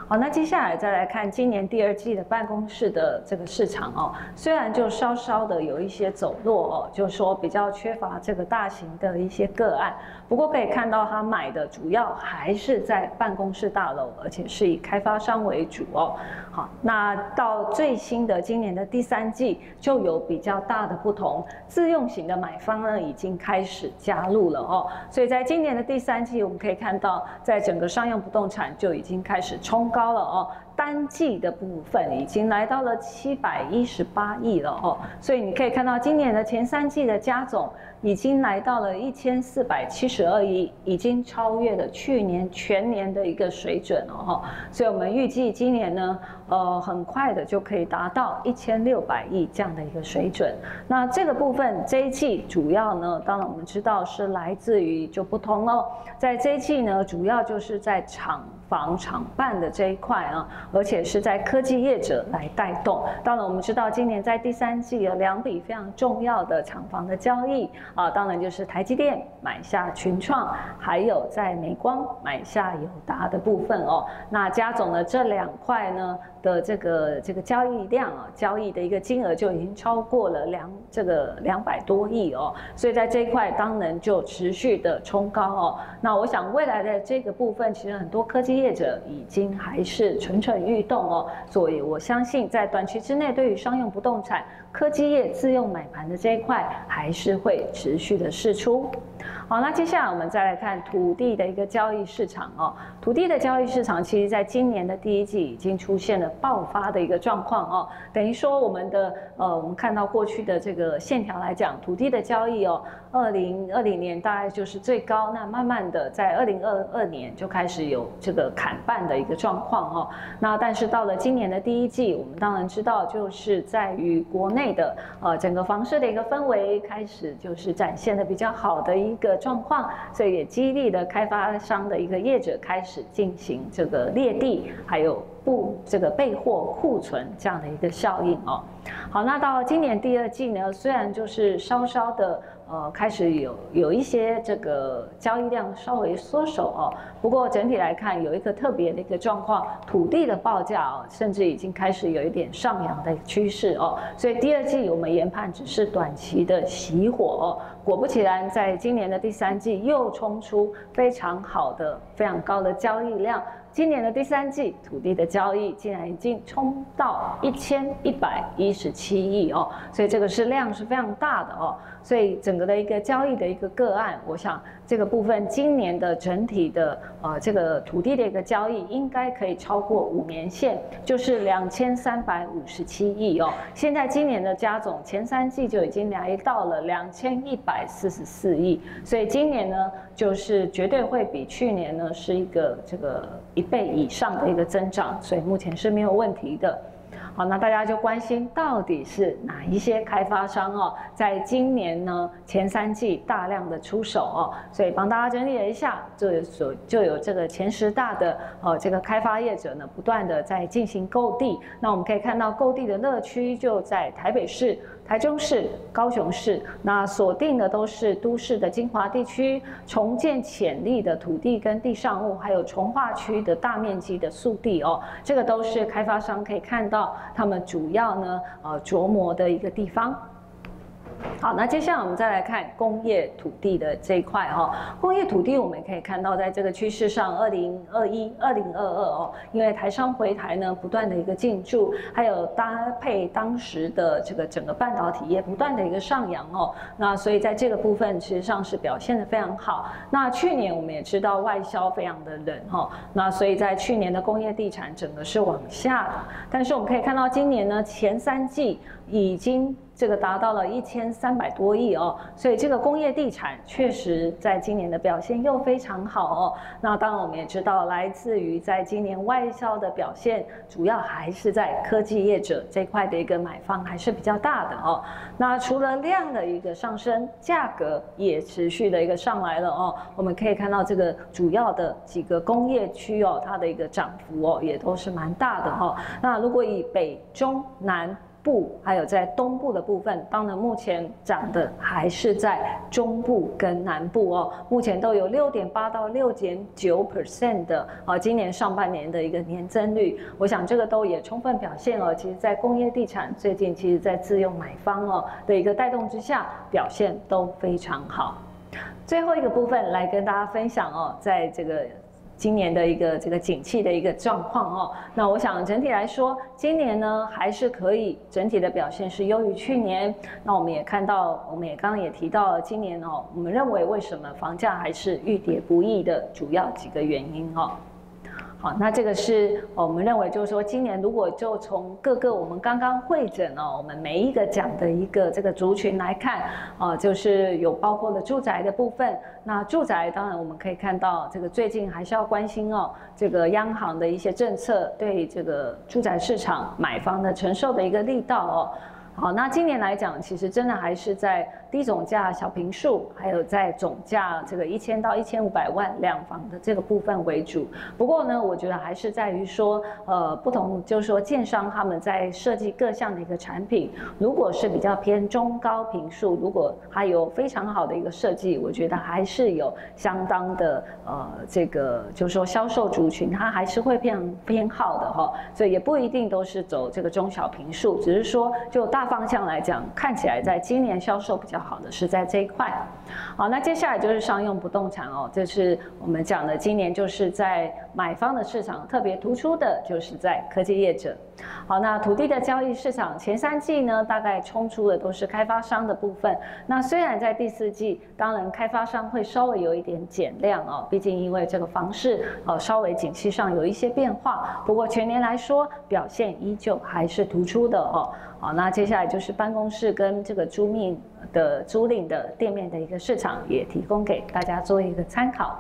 好，那接下来再来看今年第二季的办公室的这个市场哦，虽然就稍稍的有一些走弱哦，就是说比较缺乏这个大型的一些个案。不过可以看到，他买的主要还是在办公室大楼，而且是以开发商为主哦。好，那到最新的今年的第三季就有比较大的不同，自用型的买方呢已经开始加入了哦。所以在今年的第三季，我们可以看到，在整个商用不动产就已经开始冲高了哦。单季的部分已经来到了七百一十八亿了哦。所以你可以看到，今年的前三季的加总。已经来到了一千四百七十二亿，已经超越了去年全年的一个水准了哈，所以我们预计今年呢，呃，很快的就可以达到一千六百亿这样的一个水准。那这个部分这一季主要呢，当然我们知道是来自于就不同了，在这一季呢，主要就是在厂。房厂办的这一块啊，而且是在科技业者来带动。当然，我们知道今年在第三季有两笔非常重要的厂房的交易啊，当然就是台积电买下群创，还有在美光买下友达的部分哦。那加总的这两块呢？的这个这个交易量啊，交易的一个金额就已经超过了两这个两百多亿哦，所以在这一块当然就持续的冲高哦。那我想未来的这个部分，其实很多科技业者已经还是蠢蠢欲动哦，所以我相信在短期之内，对于商用不动产、科技业自用买盘的这一块，还是会持续的释出。好，那接下来我们再来看土地的一个交易市场哦。土地的交易市场，其实在今年的第一季已经出现了爆发的一个状况哦。等于说，我们的呃，我们看到过去的这个线条来讲，土地的交易哦，二零二零年大概就是最高，那慢慢的在二零二二年就开始有这个砍半的一个状况哦。那但是到了今年的第一季，我们当然知道，就是在于国内的呃整个房市的一个氛围开始就是展现的比较好的一个。状况，所以也激励了开发商的一个业者开始进行这个裂地，还有不这个备货库存这样的一个效应哦。好，那到今年第二季呢，虽然就是稍稍的。呃，开始有有一些这个交易量稍微缩手哦，不过整体来看有一个特别的一个状况，土地的报价哦，甚至已经开始有一点上扬的趋势哦，所以第二季我们研判只是短期的熄火哦，果不其然，在今年的第三季又冲出非常好的、非常高的交易量。今年的第三季土地的交易竟然已经冲到一千一百一十七亿哦，所以这个是量是非常大的哦，所以整个的一个交易的一个个案，我想这个部分今年的整体的呃这个土地的一个交易应该可以超过五年线，就是两千三百五十七亿哦。现在今年的加总前三季就已经来到了两千一百四十四亿，所以今年呢就是绝对会比去年呢是一个这个一。倍以上的一个增长，所以目前是没有问题的。好，那大家就关心到底是哪一些开发商哦，在今年呢前三季大量的出手哦，所以帮大家整理了一下，就有所就有这个前十大的呃这个开发业者呢，不断的在进行购地。那我们可以看到购地的乐趣就在台北市。台中市、高雄市，那锁定的都是都市的精华地区，重建潜力的土地跟地上物，还有从化区的大面积的速地哦，这个都是开发商可以看到他们主要呢呃琢磨的一个地方。好，那接下来我们再来看工业土地的这一块哈。工业土地我们可以看到，在这个趋势上，二零二一、二零二二哦，因为台商回台呢，不断的一个进驻，还有搭配当时的这个整个半导体业不断的一个上扬哦，那所以在这个部分其实上是表现的非常好。那去年我们也知道外销非常的冷哈，那所以在去年的工业地产整个是往下的，但是我们可以看到今年呢前三季已经。这个达到了一千三百多亿哦，所以这个工业地产确实在今年的表现又非常好哦。那当然我们也知道，来自于在今年外销的表现，主要还是在科技业者这块的一个买方还是比较大的哦。那除了量的一个上升，价格也持续的一个上来了哦。我们可以看到这个主要的几个工业区哦，它的一个涨幅哦也都是蛮大的哈。那如果以北中南。部还有在东部的部分，当然目前涨的还是在中部跟南部哦，目前都有六点八到六点九 percent 的啊，今年上半年的一个年增率，我想这个都也充分表现了，其实在工业地产最近其实在自用买方哦的一个带动之下，表现都非常好。最后一个部分来跟大家分享哦，在这个。今年的一个这个景气的一个状况哦，那我想整体来说，今年呢还是可以整体的表现是优于去年。那我们也看到，我们也刚刚也提到了今年哦，我们认为为什么房价还是遇跌不易的主要几个原因哦。好，那这个是我们认为，就是说，今年如果就从各个我们刚刚会诊哦，我们每一个讲的一个这个族群来看，啊，就是有包括了住宅的部分。那住宅当然我们可以看到，这个最近还是要关心哦，这个央行的一些政策对这个住宅市场买方的承受的一个力道哦。好，那今年来讲，其实真的还是在低总价小平数，还有在总价这个一千到一千五百万两房的这个部分为主。不过呢，我觉得还是在于说，呃，不同就是说，建商他们在设计各项的一个产品，如果是比较偏中高平数，如果还有非常好的一个设计，我觉得还是有相当的呃这个就是说销售族群，它还是会偏偏好的哈。所以也不一定都是走这个中小平数，只是说就大。方向来讲，看起来在今年销售比较好的是在这一块。好，那接下来就是商用不动产哦，这是我们讲的，今年就是在买方的市场特别突出的，就是在科技业者。好，那土地的交易市场前三季呢，大概冲出的都是开发商的部分。那虽然在第四季，当然开发商会稍微有一点减量哦，毕竟因为这个房市呃稍微景气上有一些变化。不过全年来说，表现依旧还是突出的哦。好，那接下来就是办公室跟这个租赁的租赁的店面的一个市场，也提供给大家做一个参考。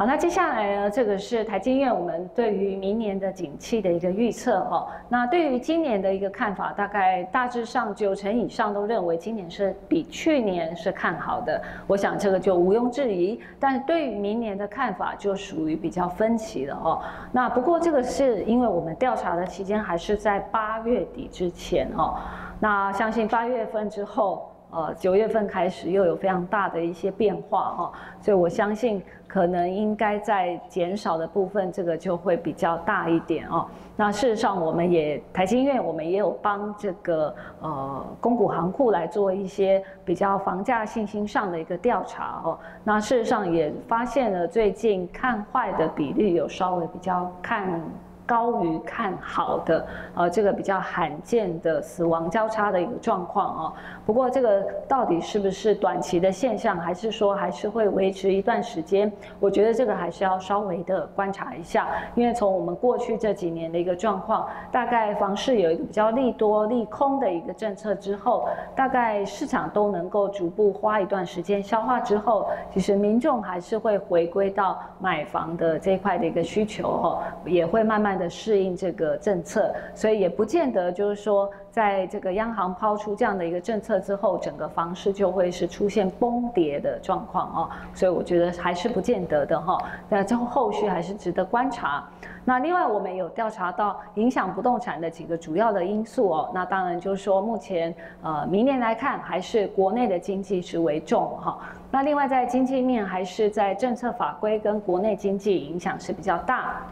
好，那接下来呢，这个是台积院我们对于明年的景气的一个预测哈。那对于今年的一个看法，大概大致上九成以上都认为今年是比去年是看好的，我想这个就毋庸置疑。但对于明年的看法就属于比较分歧了哦。那不过这个是因为我们调查的期间还是在八月底之前哦。那相信八月份之后。呃，九月份开始又有非常大的一些变化哈，所以我相信可能应该在减少的部分，这个就会比较大一点哦。那事实上，我们也台积院，我们也有帮这个呃公股行库来做一些比较房价信心上的一个调查哦。那事实上也发现了最近看坏的比率有稍微比较看。高于看好的，呃，这个比较罕见的死亡交叉的一个状况哦。不过这个到底是不是短期的现象，还是说还是会维持一段时间？我觉得这个还是要稍微的观察一下，因为从我们过去这几年的一个状况，大概房市有一个比较利多利空的一个政策之后，大概市场都能够逐步花一段时间消化之后，其实民众还是会回归到买房的这一块的一个需求哦，也会慢慢的适应这个政策，所以也不见得就是说，在这个央行抛出这样的一个政策之后，整个房市就会是出现崩跌的状况哦，所以我觉得还是不见得的哈，那这后续还是值得观察。那另外我们有调查到影响不动产的几个主要的因素哦，那当然就是说目前呃明年来看还是国内的经济是为重哈。那另外在经济面还是在政策法规跟国内经济影响是比较大。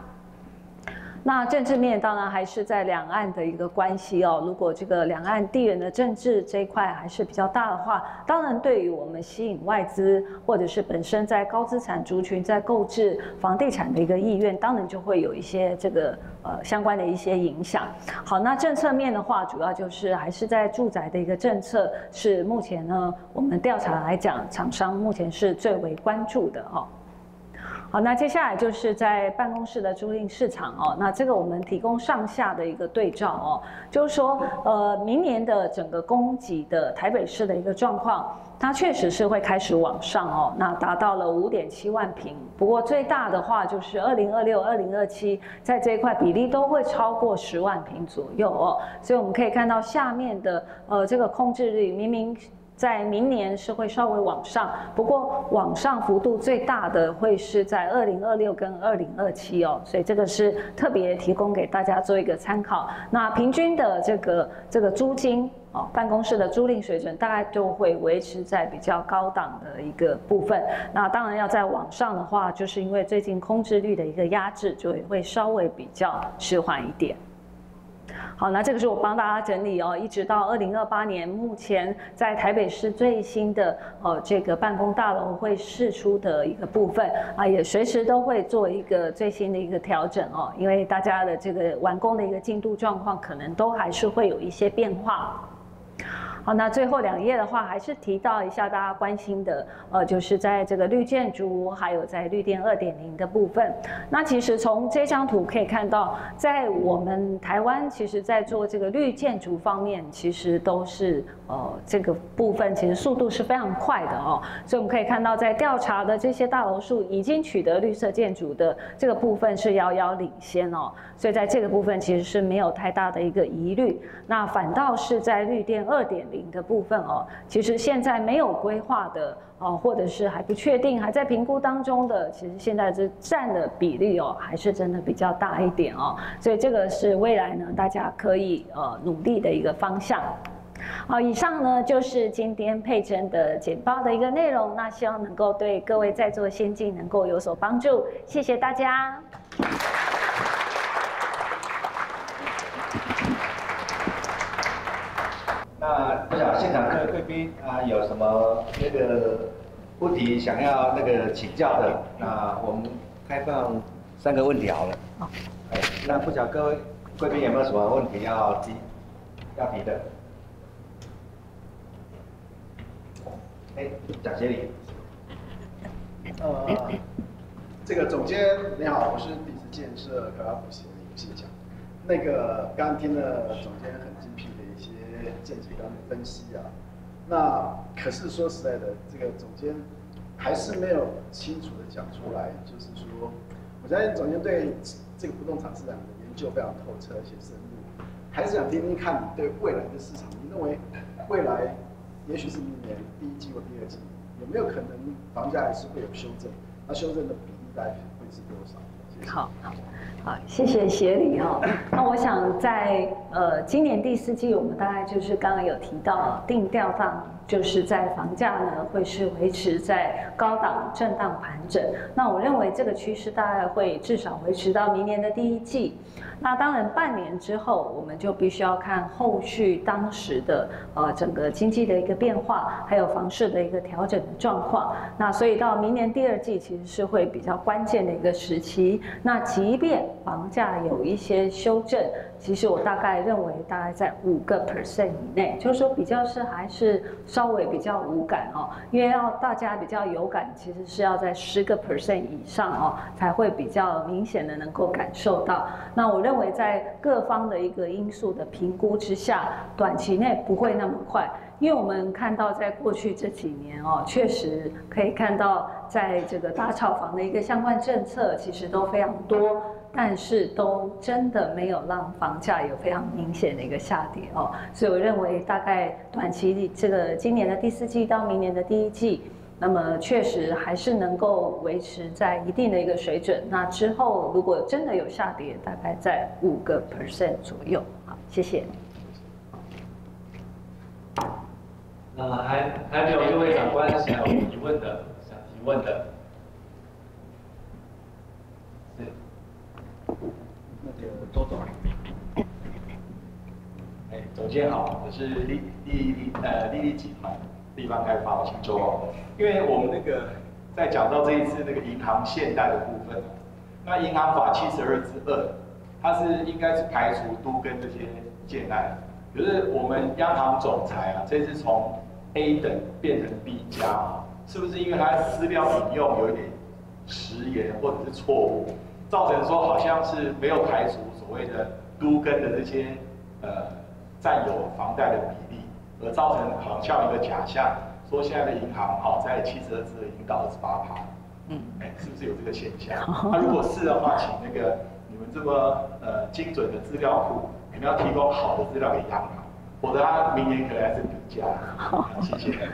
那政治面当然还是在两岸的一个关系哦。如果这个两岸地缘的政治这一块还是比较大的话，当然对于我们吸引外资或者是本身在高资产族群在购置房地产的一个意愿，当然就会有一些这个呃相关的一些影响。好，那政策面的话，主要就是还是在住宅的一个政策，是目前呢我们调查来讲，厂商目前是最为关注的哦。好，那接下来就是在办公室的租赁市场哦。那这个我们提供上下的一个对照哦，就是说，呃，明年的整个供给的台北市的一个状况，它确实是会开始往上哦。那达到了五点七万平，不过最大的话就是二零二六、二零二七，在这一块比例都会超过十万平左右哦。所以我们可以看到下面的呃这个控制率，明明。在明年是会稍微往上，不过往上幅度最大的会是在二零二六跟二零二七哦，所以这个是特别提供给大家做一个参考。那平均的这个这个租金哦，办公室的租赁水准大概就会维持在比较高档的一个部分。那当然要在往上的话，就是因为最近空置率的一个压制，就会稍微比较迟缓一点。好，那这个是我帮大家整理哦，一直到二零二八年，目前在台北市最新的呃这个办公大楼会释出的一个部分啊，也随时都会做一个最新的一个调整哦，因为大家的这个完工的一个进度状况，可能都还是会有一些变化。那最后两页的话，还是提到一下大家关心的，呃，就是在这个绿建筑，还有在绿电二点零的部分。那其实从这张图可以看到，在我们台湾，其实在做这个绿建筑方面，其实都是呃这个部分其实速度是非常快的哦。所以我们可以看到，在调查的这些大楼数已经取得绿色建筑的这个部分是遥遥领先哦。所以在这个部分其实是没有太大的一个疑虑。那反倒是在绿电二点零的部分哦，其实现在没有规划的哦，或者是还不确定、还在评估当中的，其实现在这占的比例哦，还是真的比较大一点哦。所以这个是未来呢，大家可以呃努力的一个方向。好，以上呢就是今天佩珍的简报的一个内容，那希望能够对各位在座先进能够有所帮助。谢谢大家。那不晓得现啊有什么那个问题想要那个请教的？那我们开放三个问题好了。好。哎，那不晓各位贵宾有没有什么问题要提要提的？哎，蒋经理。呃，这个总监你好，我是第四建设开发补习的游戏讲。那个刚刚听了总监很精辟的一些。见解跟分析啊，那可是说实在的，这个总监还是没有清楚的讲出来，就是说，我相信总监对这个不动产市场的研究非常透彻而且深入，还是想听听看你对未来的市场，你认为未来也许是明年第一季或第二季，有没有可能房价还是会有修正？那修正的比例大概会是多少？好好。好，谢谢协理哦。那我想在呃今年第四季，我们大概就是刚刚有提到定调上，就是在房价呢会是维持在高档震荡盘整。那我认为这个趋势大概会至少维持到明年的第一季。那当然半年之后，我们就必须要看后续当时的呃整个经济的一个变化，还有房市的一个调整的状况。那所以到明年第二季其实是会比较关键的一个时期。那即便房价有一些修正，其实我大概认为大概在五个 percent 以内，就是说比较是还是稍微比较无感哦，因为要大家比较有感，其实是要在十个 percent 以上哦，才会比较明显的能够感受到。那我认为在各方的一个因素的评估之下，短期内不会那么快，因为我们看到在过去这几年哦，确实可以看到在这个大炒房的一个相关政策其实都非常多。但是都真的没有让房价有非常明显的一个下跌哦，所以我认为大概短期这个今年的第四季到明年的第一季，那么确实还是能够维持在一定的一个水准。那之后如果真的有下跌，大概在五个 percent 左右。好，谢谢。那还还没有各位长官想要提问的，想提问的。那个周总，哎，总监好，我是利利利呃利利集团地方开发，我姓周。因为我们那个在讲到这一次那个银行现代的部分，那银行法七十二之二，它是应该是排除都跟这些建案，可是我们央行总裁啊，这次从 A 等变成 B 加，是不是因为它资料引用有一点食言或者是错误？造成说好像是没有排除所谓的都跟的这些呃占有房贷的比例，而造成好像一个假象，说现在的银行好在七十二支已经到二十八趴，嗯，哎，是不是有这个现象？那 如果是的话，请那个你们这么呃精准的资料库，你们要提供好的资料给央行，否则他明年可能还是比价。好，谢谢。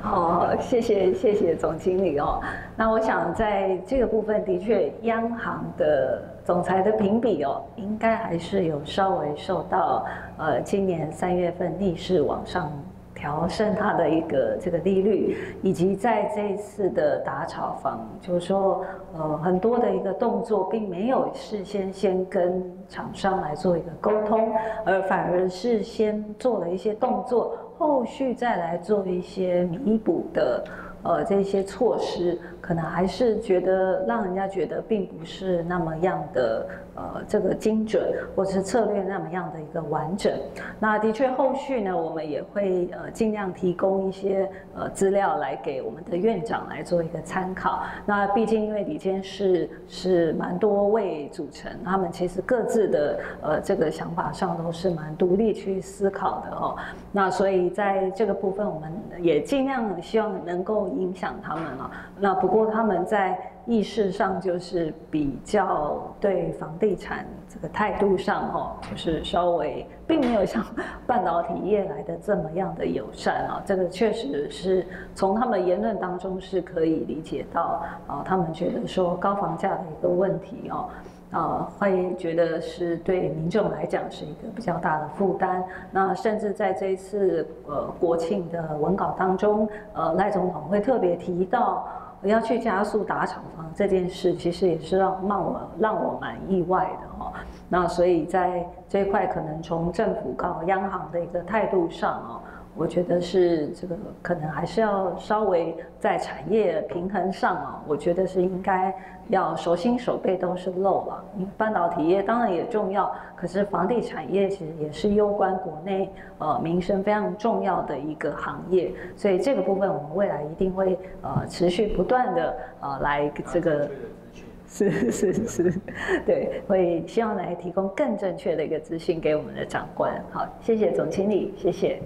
好，谢谢谢谢总经理哦。那我想在这个部分，的确央行的总裁的评比哦，应该还是有稍微受到呃今年三月份逆势往上调升它的一个这个利率，以及在这一次的打炒房，就是说呃很多的一个动作，并没有事先先跟厂商来做一个沟通，而反而是先做了一些动作。后续再来做一些弥补的，呃，这些措施，可能还是觉得让人家觉得并不是那么样的。呃，这个精准或者是策略那么样的一个完整，那的确后续呢，我们也会呃尽量提供一些呃资料来给我们的院长来做一个参考。那毕竟因为李监事是蛮多位组成，他们其实各自的呃这个想法上都是蛮独立去思考的哦。那所以在这个部分，我们也尽量希望能够影响他们了。那不过他们在。意识上就是比较对房地产这个态度上，哈，就是稍微并没有像半导体业来的这么样的友善啊。这个确实是从他们言论当中是可以理解到啊，他们觉得说高房价的一个问题哦，啊，会觉得是对民众来讲是一个比较大的负担。那甚至在这一次呃国庆的文稿当中，呃赖总统会特别提到。要去加速打厂房这件事，其实也是让让我让我蛮意外的哈。那所以在这一块，可能从政府到央行的一个态度上哦。我觉得是这个，可能还是要稍微在产业平衡上啊，我觉得是应该要手心手背都是漏了。半导体业当然也重要，可是房地产业其实也是攸关国内呃民生非常重要的一个行业，所以这个部分我们未来一定会呃持续不断的呃来这个，是是是，对，会希望来提供更正确的一个资讯给我们的长官。好，谢谢总经理，谢谢。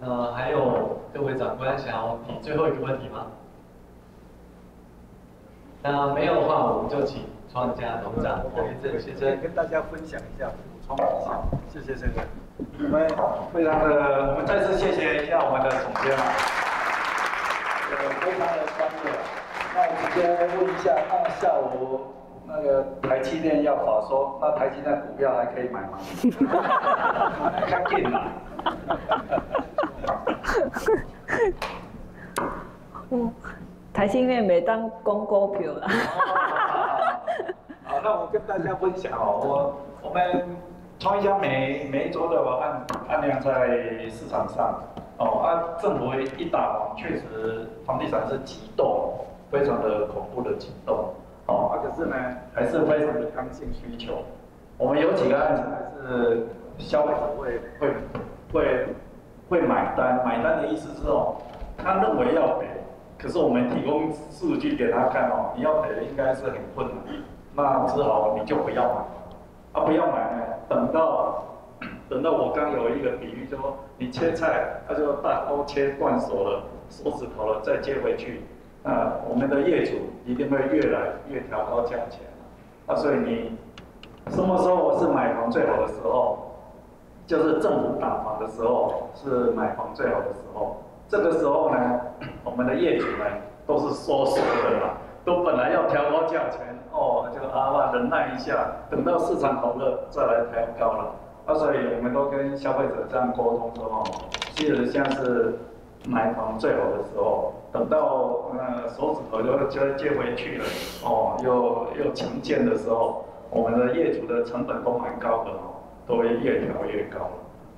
呃，还有各位长官想要提最后一个问题吗？那没有的话，我们就请创家董事长王一正先生跟大家分享一下，补充一下。谢谢先生。我们非常的，我们再次谢谢一下我们的总监啊，呃，非常的专业。那我直接问一下，那下午。那个台积电要法说，那台积电股票还可以买吗？赶紧买。嗯，台积。金妹妹当公股票啦。好，那我跟大家分享哦，我我们创业家每每一周的案案量在市场上，哦啊，政府一打，确实房地产是急动，非常的恐怖的急动，哦啊，可是呢，还是非常的刚性需求。我们有几个案子还是消费者会会会会买单，买单的意思是哦，他认为要赔，可是我们提供数据给他看哦，你要赔应该是很困难，那只好你就不要买，啊不要买呢，等到等到我刚有一个比喻，说你切菜，他就大刀切断手了，手指头了，再接回去，那我们的业主一定会越来越调高价钱，啊所以你。什么时候是买房最好的时候？就是政府打房的时候，是买房最好的时候。这个时候呢，我们的业主呢都是缩手的啦，都本来要调高价钱，哦，就啊嘛忍耐一下，等到市场好了再来调高了。啊，所以我们都跟消费者这样沟通说，哦，其实现在是买房最好的时候，等到呃手指头就就接回去了，哦，又又强健的时候。我们的业主的成本都蛮高的哦，都会越调越高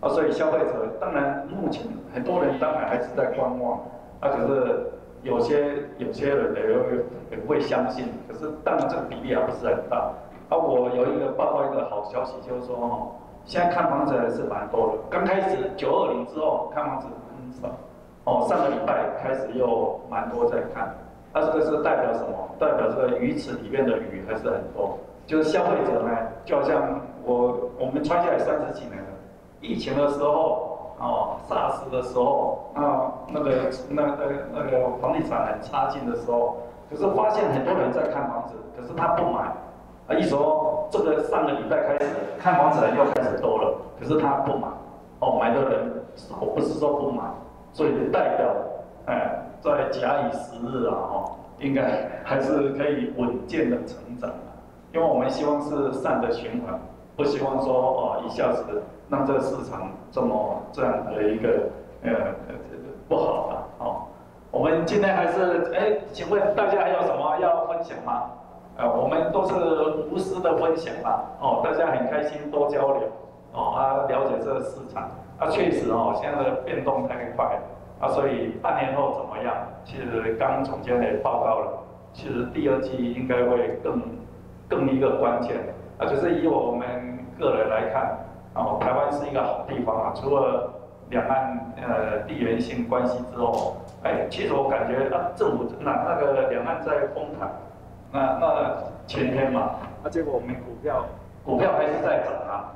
啊，所以消费者当然目前很多人当然还是在观望啊，可是有些有些人也会也会相信，可是当然这个比例还不是很大啊。我有一个报告一个好消息，就是说哦，现在看房子还是蛮多的。刚开始九二零之后看房子很少哦，上个礼拜开始又蛮多在看，那这个是代表什么？代表这个鱼池里面的鱼还是很多。就是消费者呢，就好像我我们穿下来三十几年，疫情的时候，哦，SARS 的时候，啊，那个那那那个房地产很差劲的时候，可是发现很多人在看房子，可是他不买，啊，一说这个上个礼拜开始看房子的又开始多了，可是他不买，哦，买的人少，不是说不买，所以代表，哎，在假以时日啊，哦，应该还是可以稳健的成长。因为我们希望是善的循环，不希望说哦一下子让这个市场这么这样的一个呃不好吧哦。我们今天还是哎，请问大家还有什么要分享吗？呃，我们都是无私的分享嘛哦，大家很开心多交流哦啊，了解这个市场啊，确实哦，现在的变动太快了啊，所以半年后怎么样？其实刚总监也报告了，其实第二季应该会更。更一个关键啊，就是以我们个人来看，哦，台湾是一个好地方啊。除了两岸呃地缘性关系之后，哎，其实我感觉啊，政府那那个两岸在崩台，那那前天嘛，那结果我们股票股票还是在涨啊。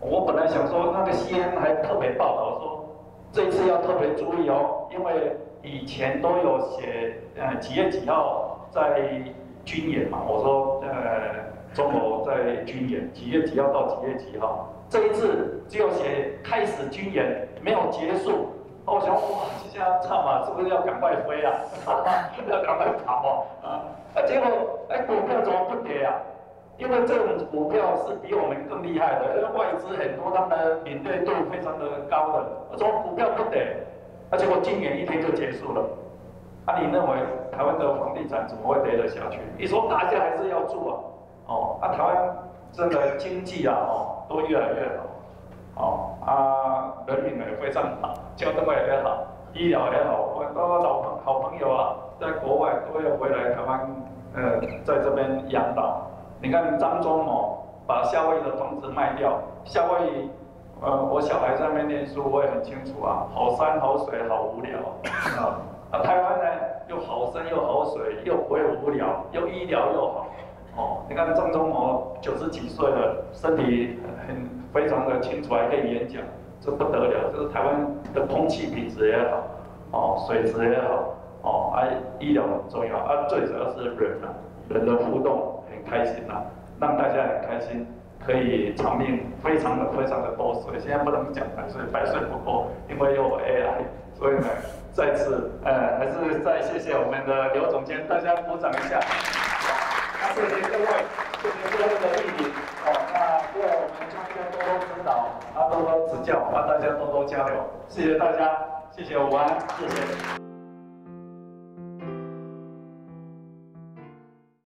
我本来想说，那个 C N 还特别报道说，这次要特别注意哦，因为以前都有写呃几月几号在。军演嘛，我说呃，中国在军演，几月几号到几月几号？这一次只有写开始军演，没有结束。我想哇，这下差嘛，是不是要赶快飞啊？要赶快跑啊！啊，结果哎，股票怎么不跌啊？因为这种股票是比我们更厉害的，因为外资很多，他们的敏锐度非常的高的。我说股票不跌，啊，结果军演一天就结束了。啊，你认为台湾的房地产怎么会跌得下去？你说大家还是要住啊，哦，啊，台湾真的经济啊，哦，都越来越好，哦，啊，人民也非常好，交通也好，医疗也好，我多老朋好朋友啊，在国外都要回来台湾，呃，在这边养老。你看张忠谋把夏威夷的房子卖掉，夏威夷，呃，我小孩在那边念书，我也很清楚啊，好山好水好无聊啊。啊，台湾呢又好山又好水，又不会无聊，又医疗又好，哦，你看张忠谋九十几岁了，身体很非常的清楚，还可以演讲，这不得了，这是台湾的空气品质也好，哦，水质也好，哦，啊，医疗很重要，啊，最主要是人啊，人的互动很开心呐，让大家很开心，可以长命，非常的非常的多岁，现在不能讲百岁，百岁不过，因为有 AI，所以呢。再次，呃，还是再谢谢我们的刘总监，大家鼓掌一下。谢谢各位，谢谢各位的莅临。哦，那希望我们大家多多指导，啊，多多指教，啊，大家多多交流。谢谢大家，谢谢我们，谢谢。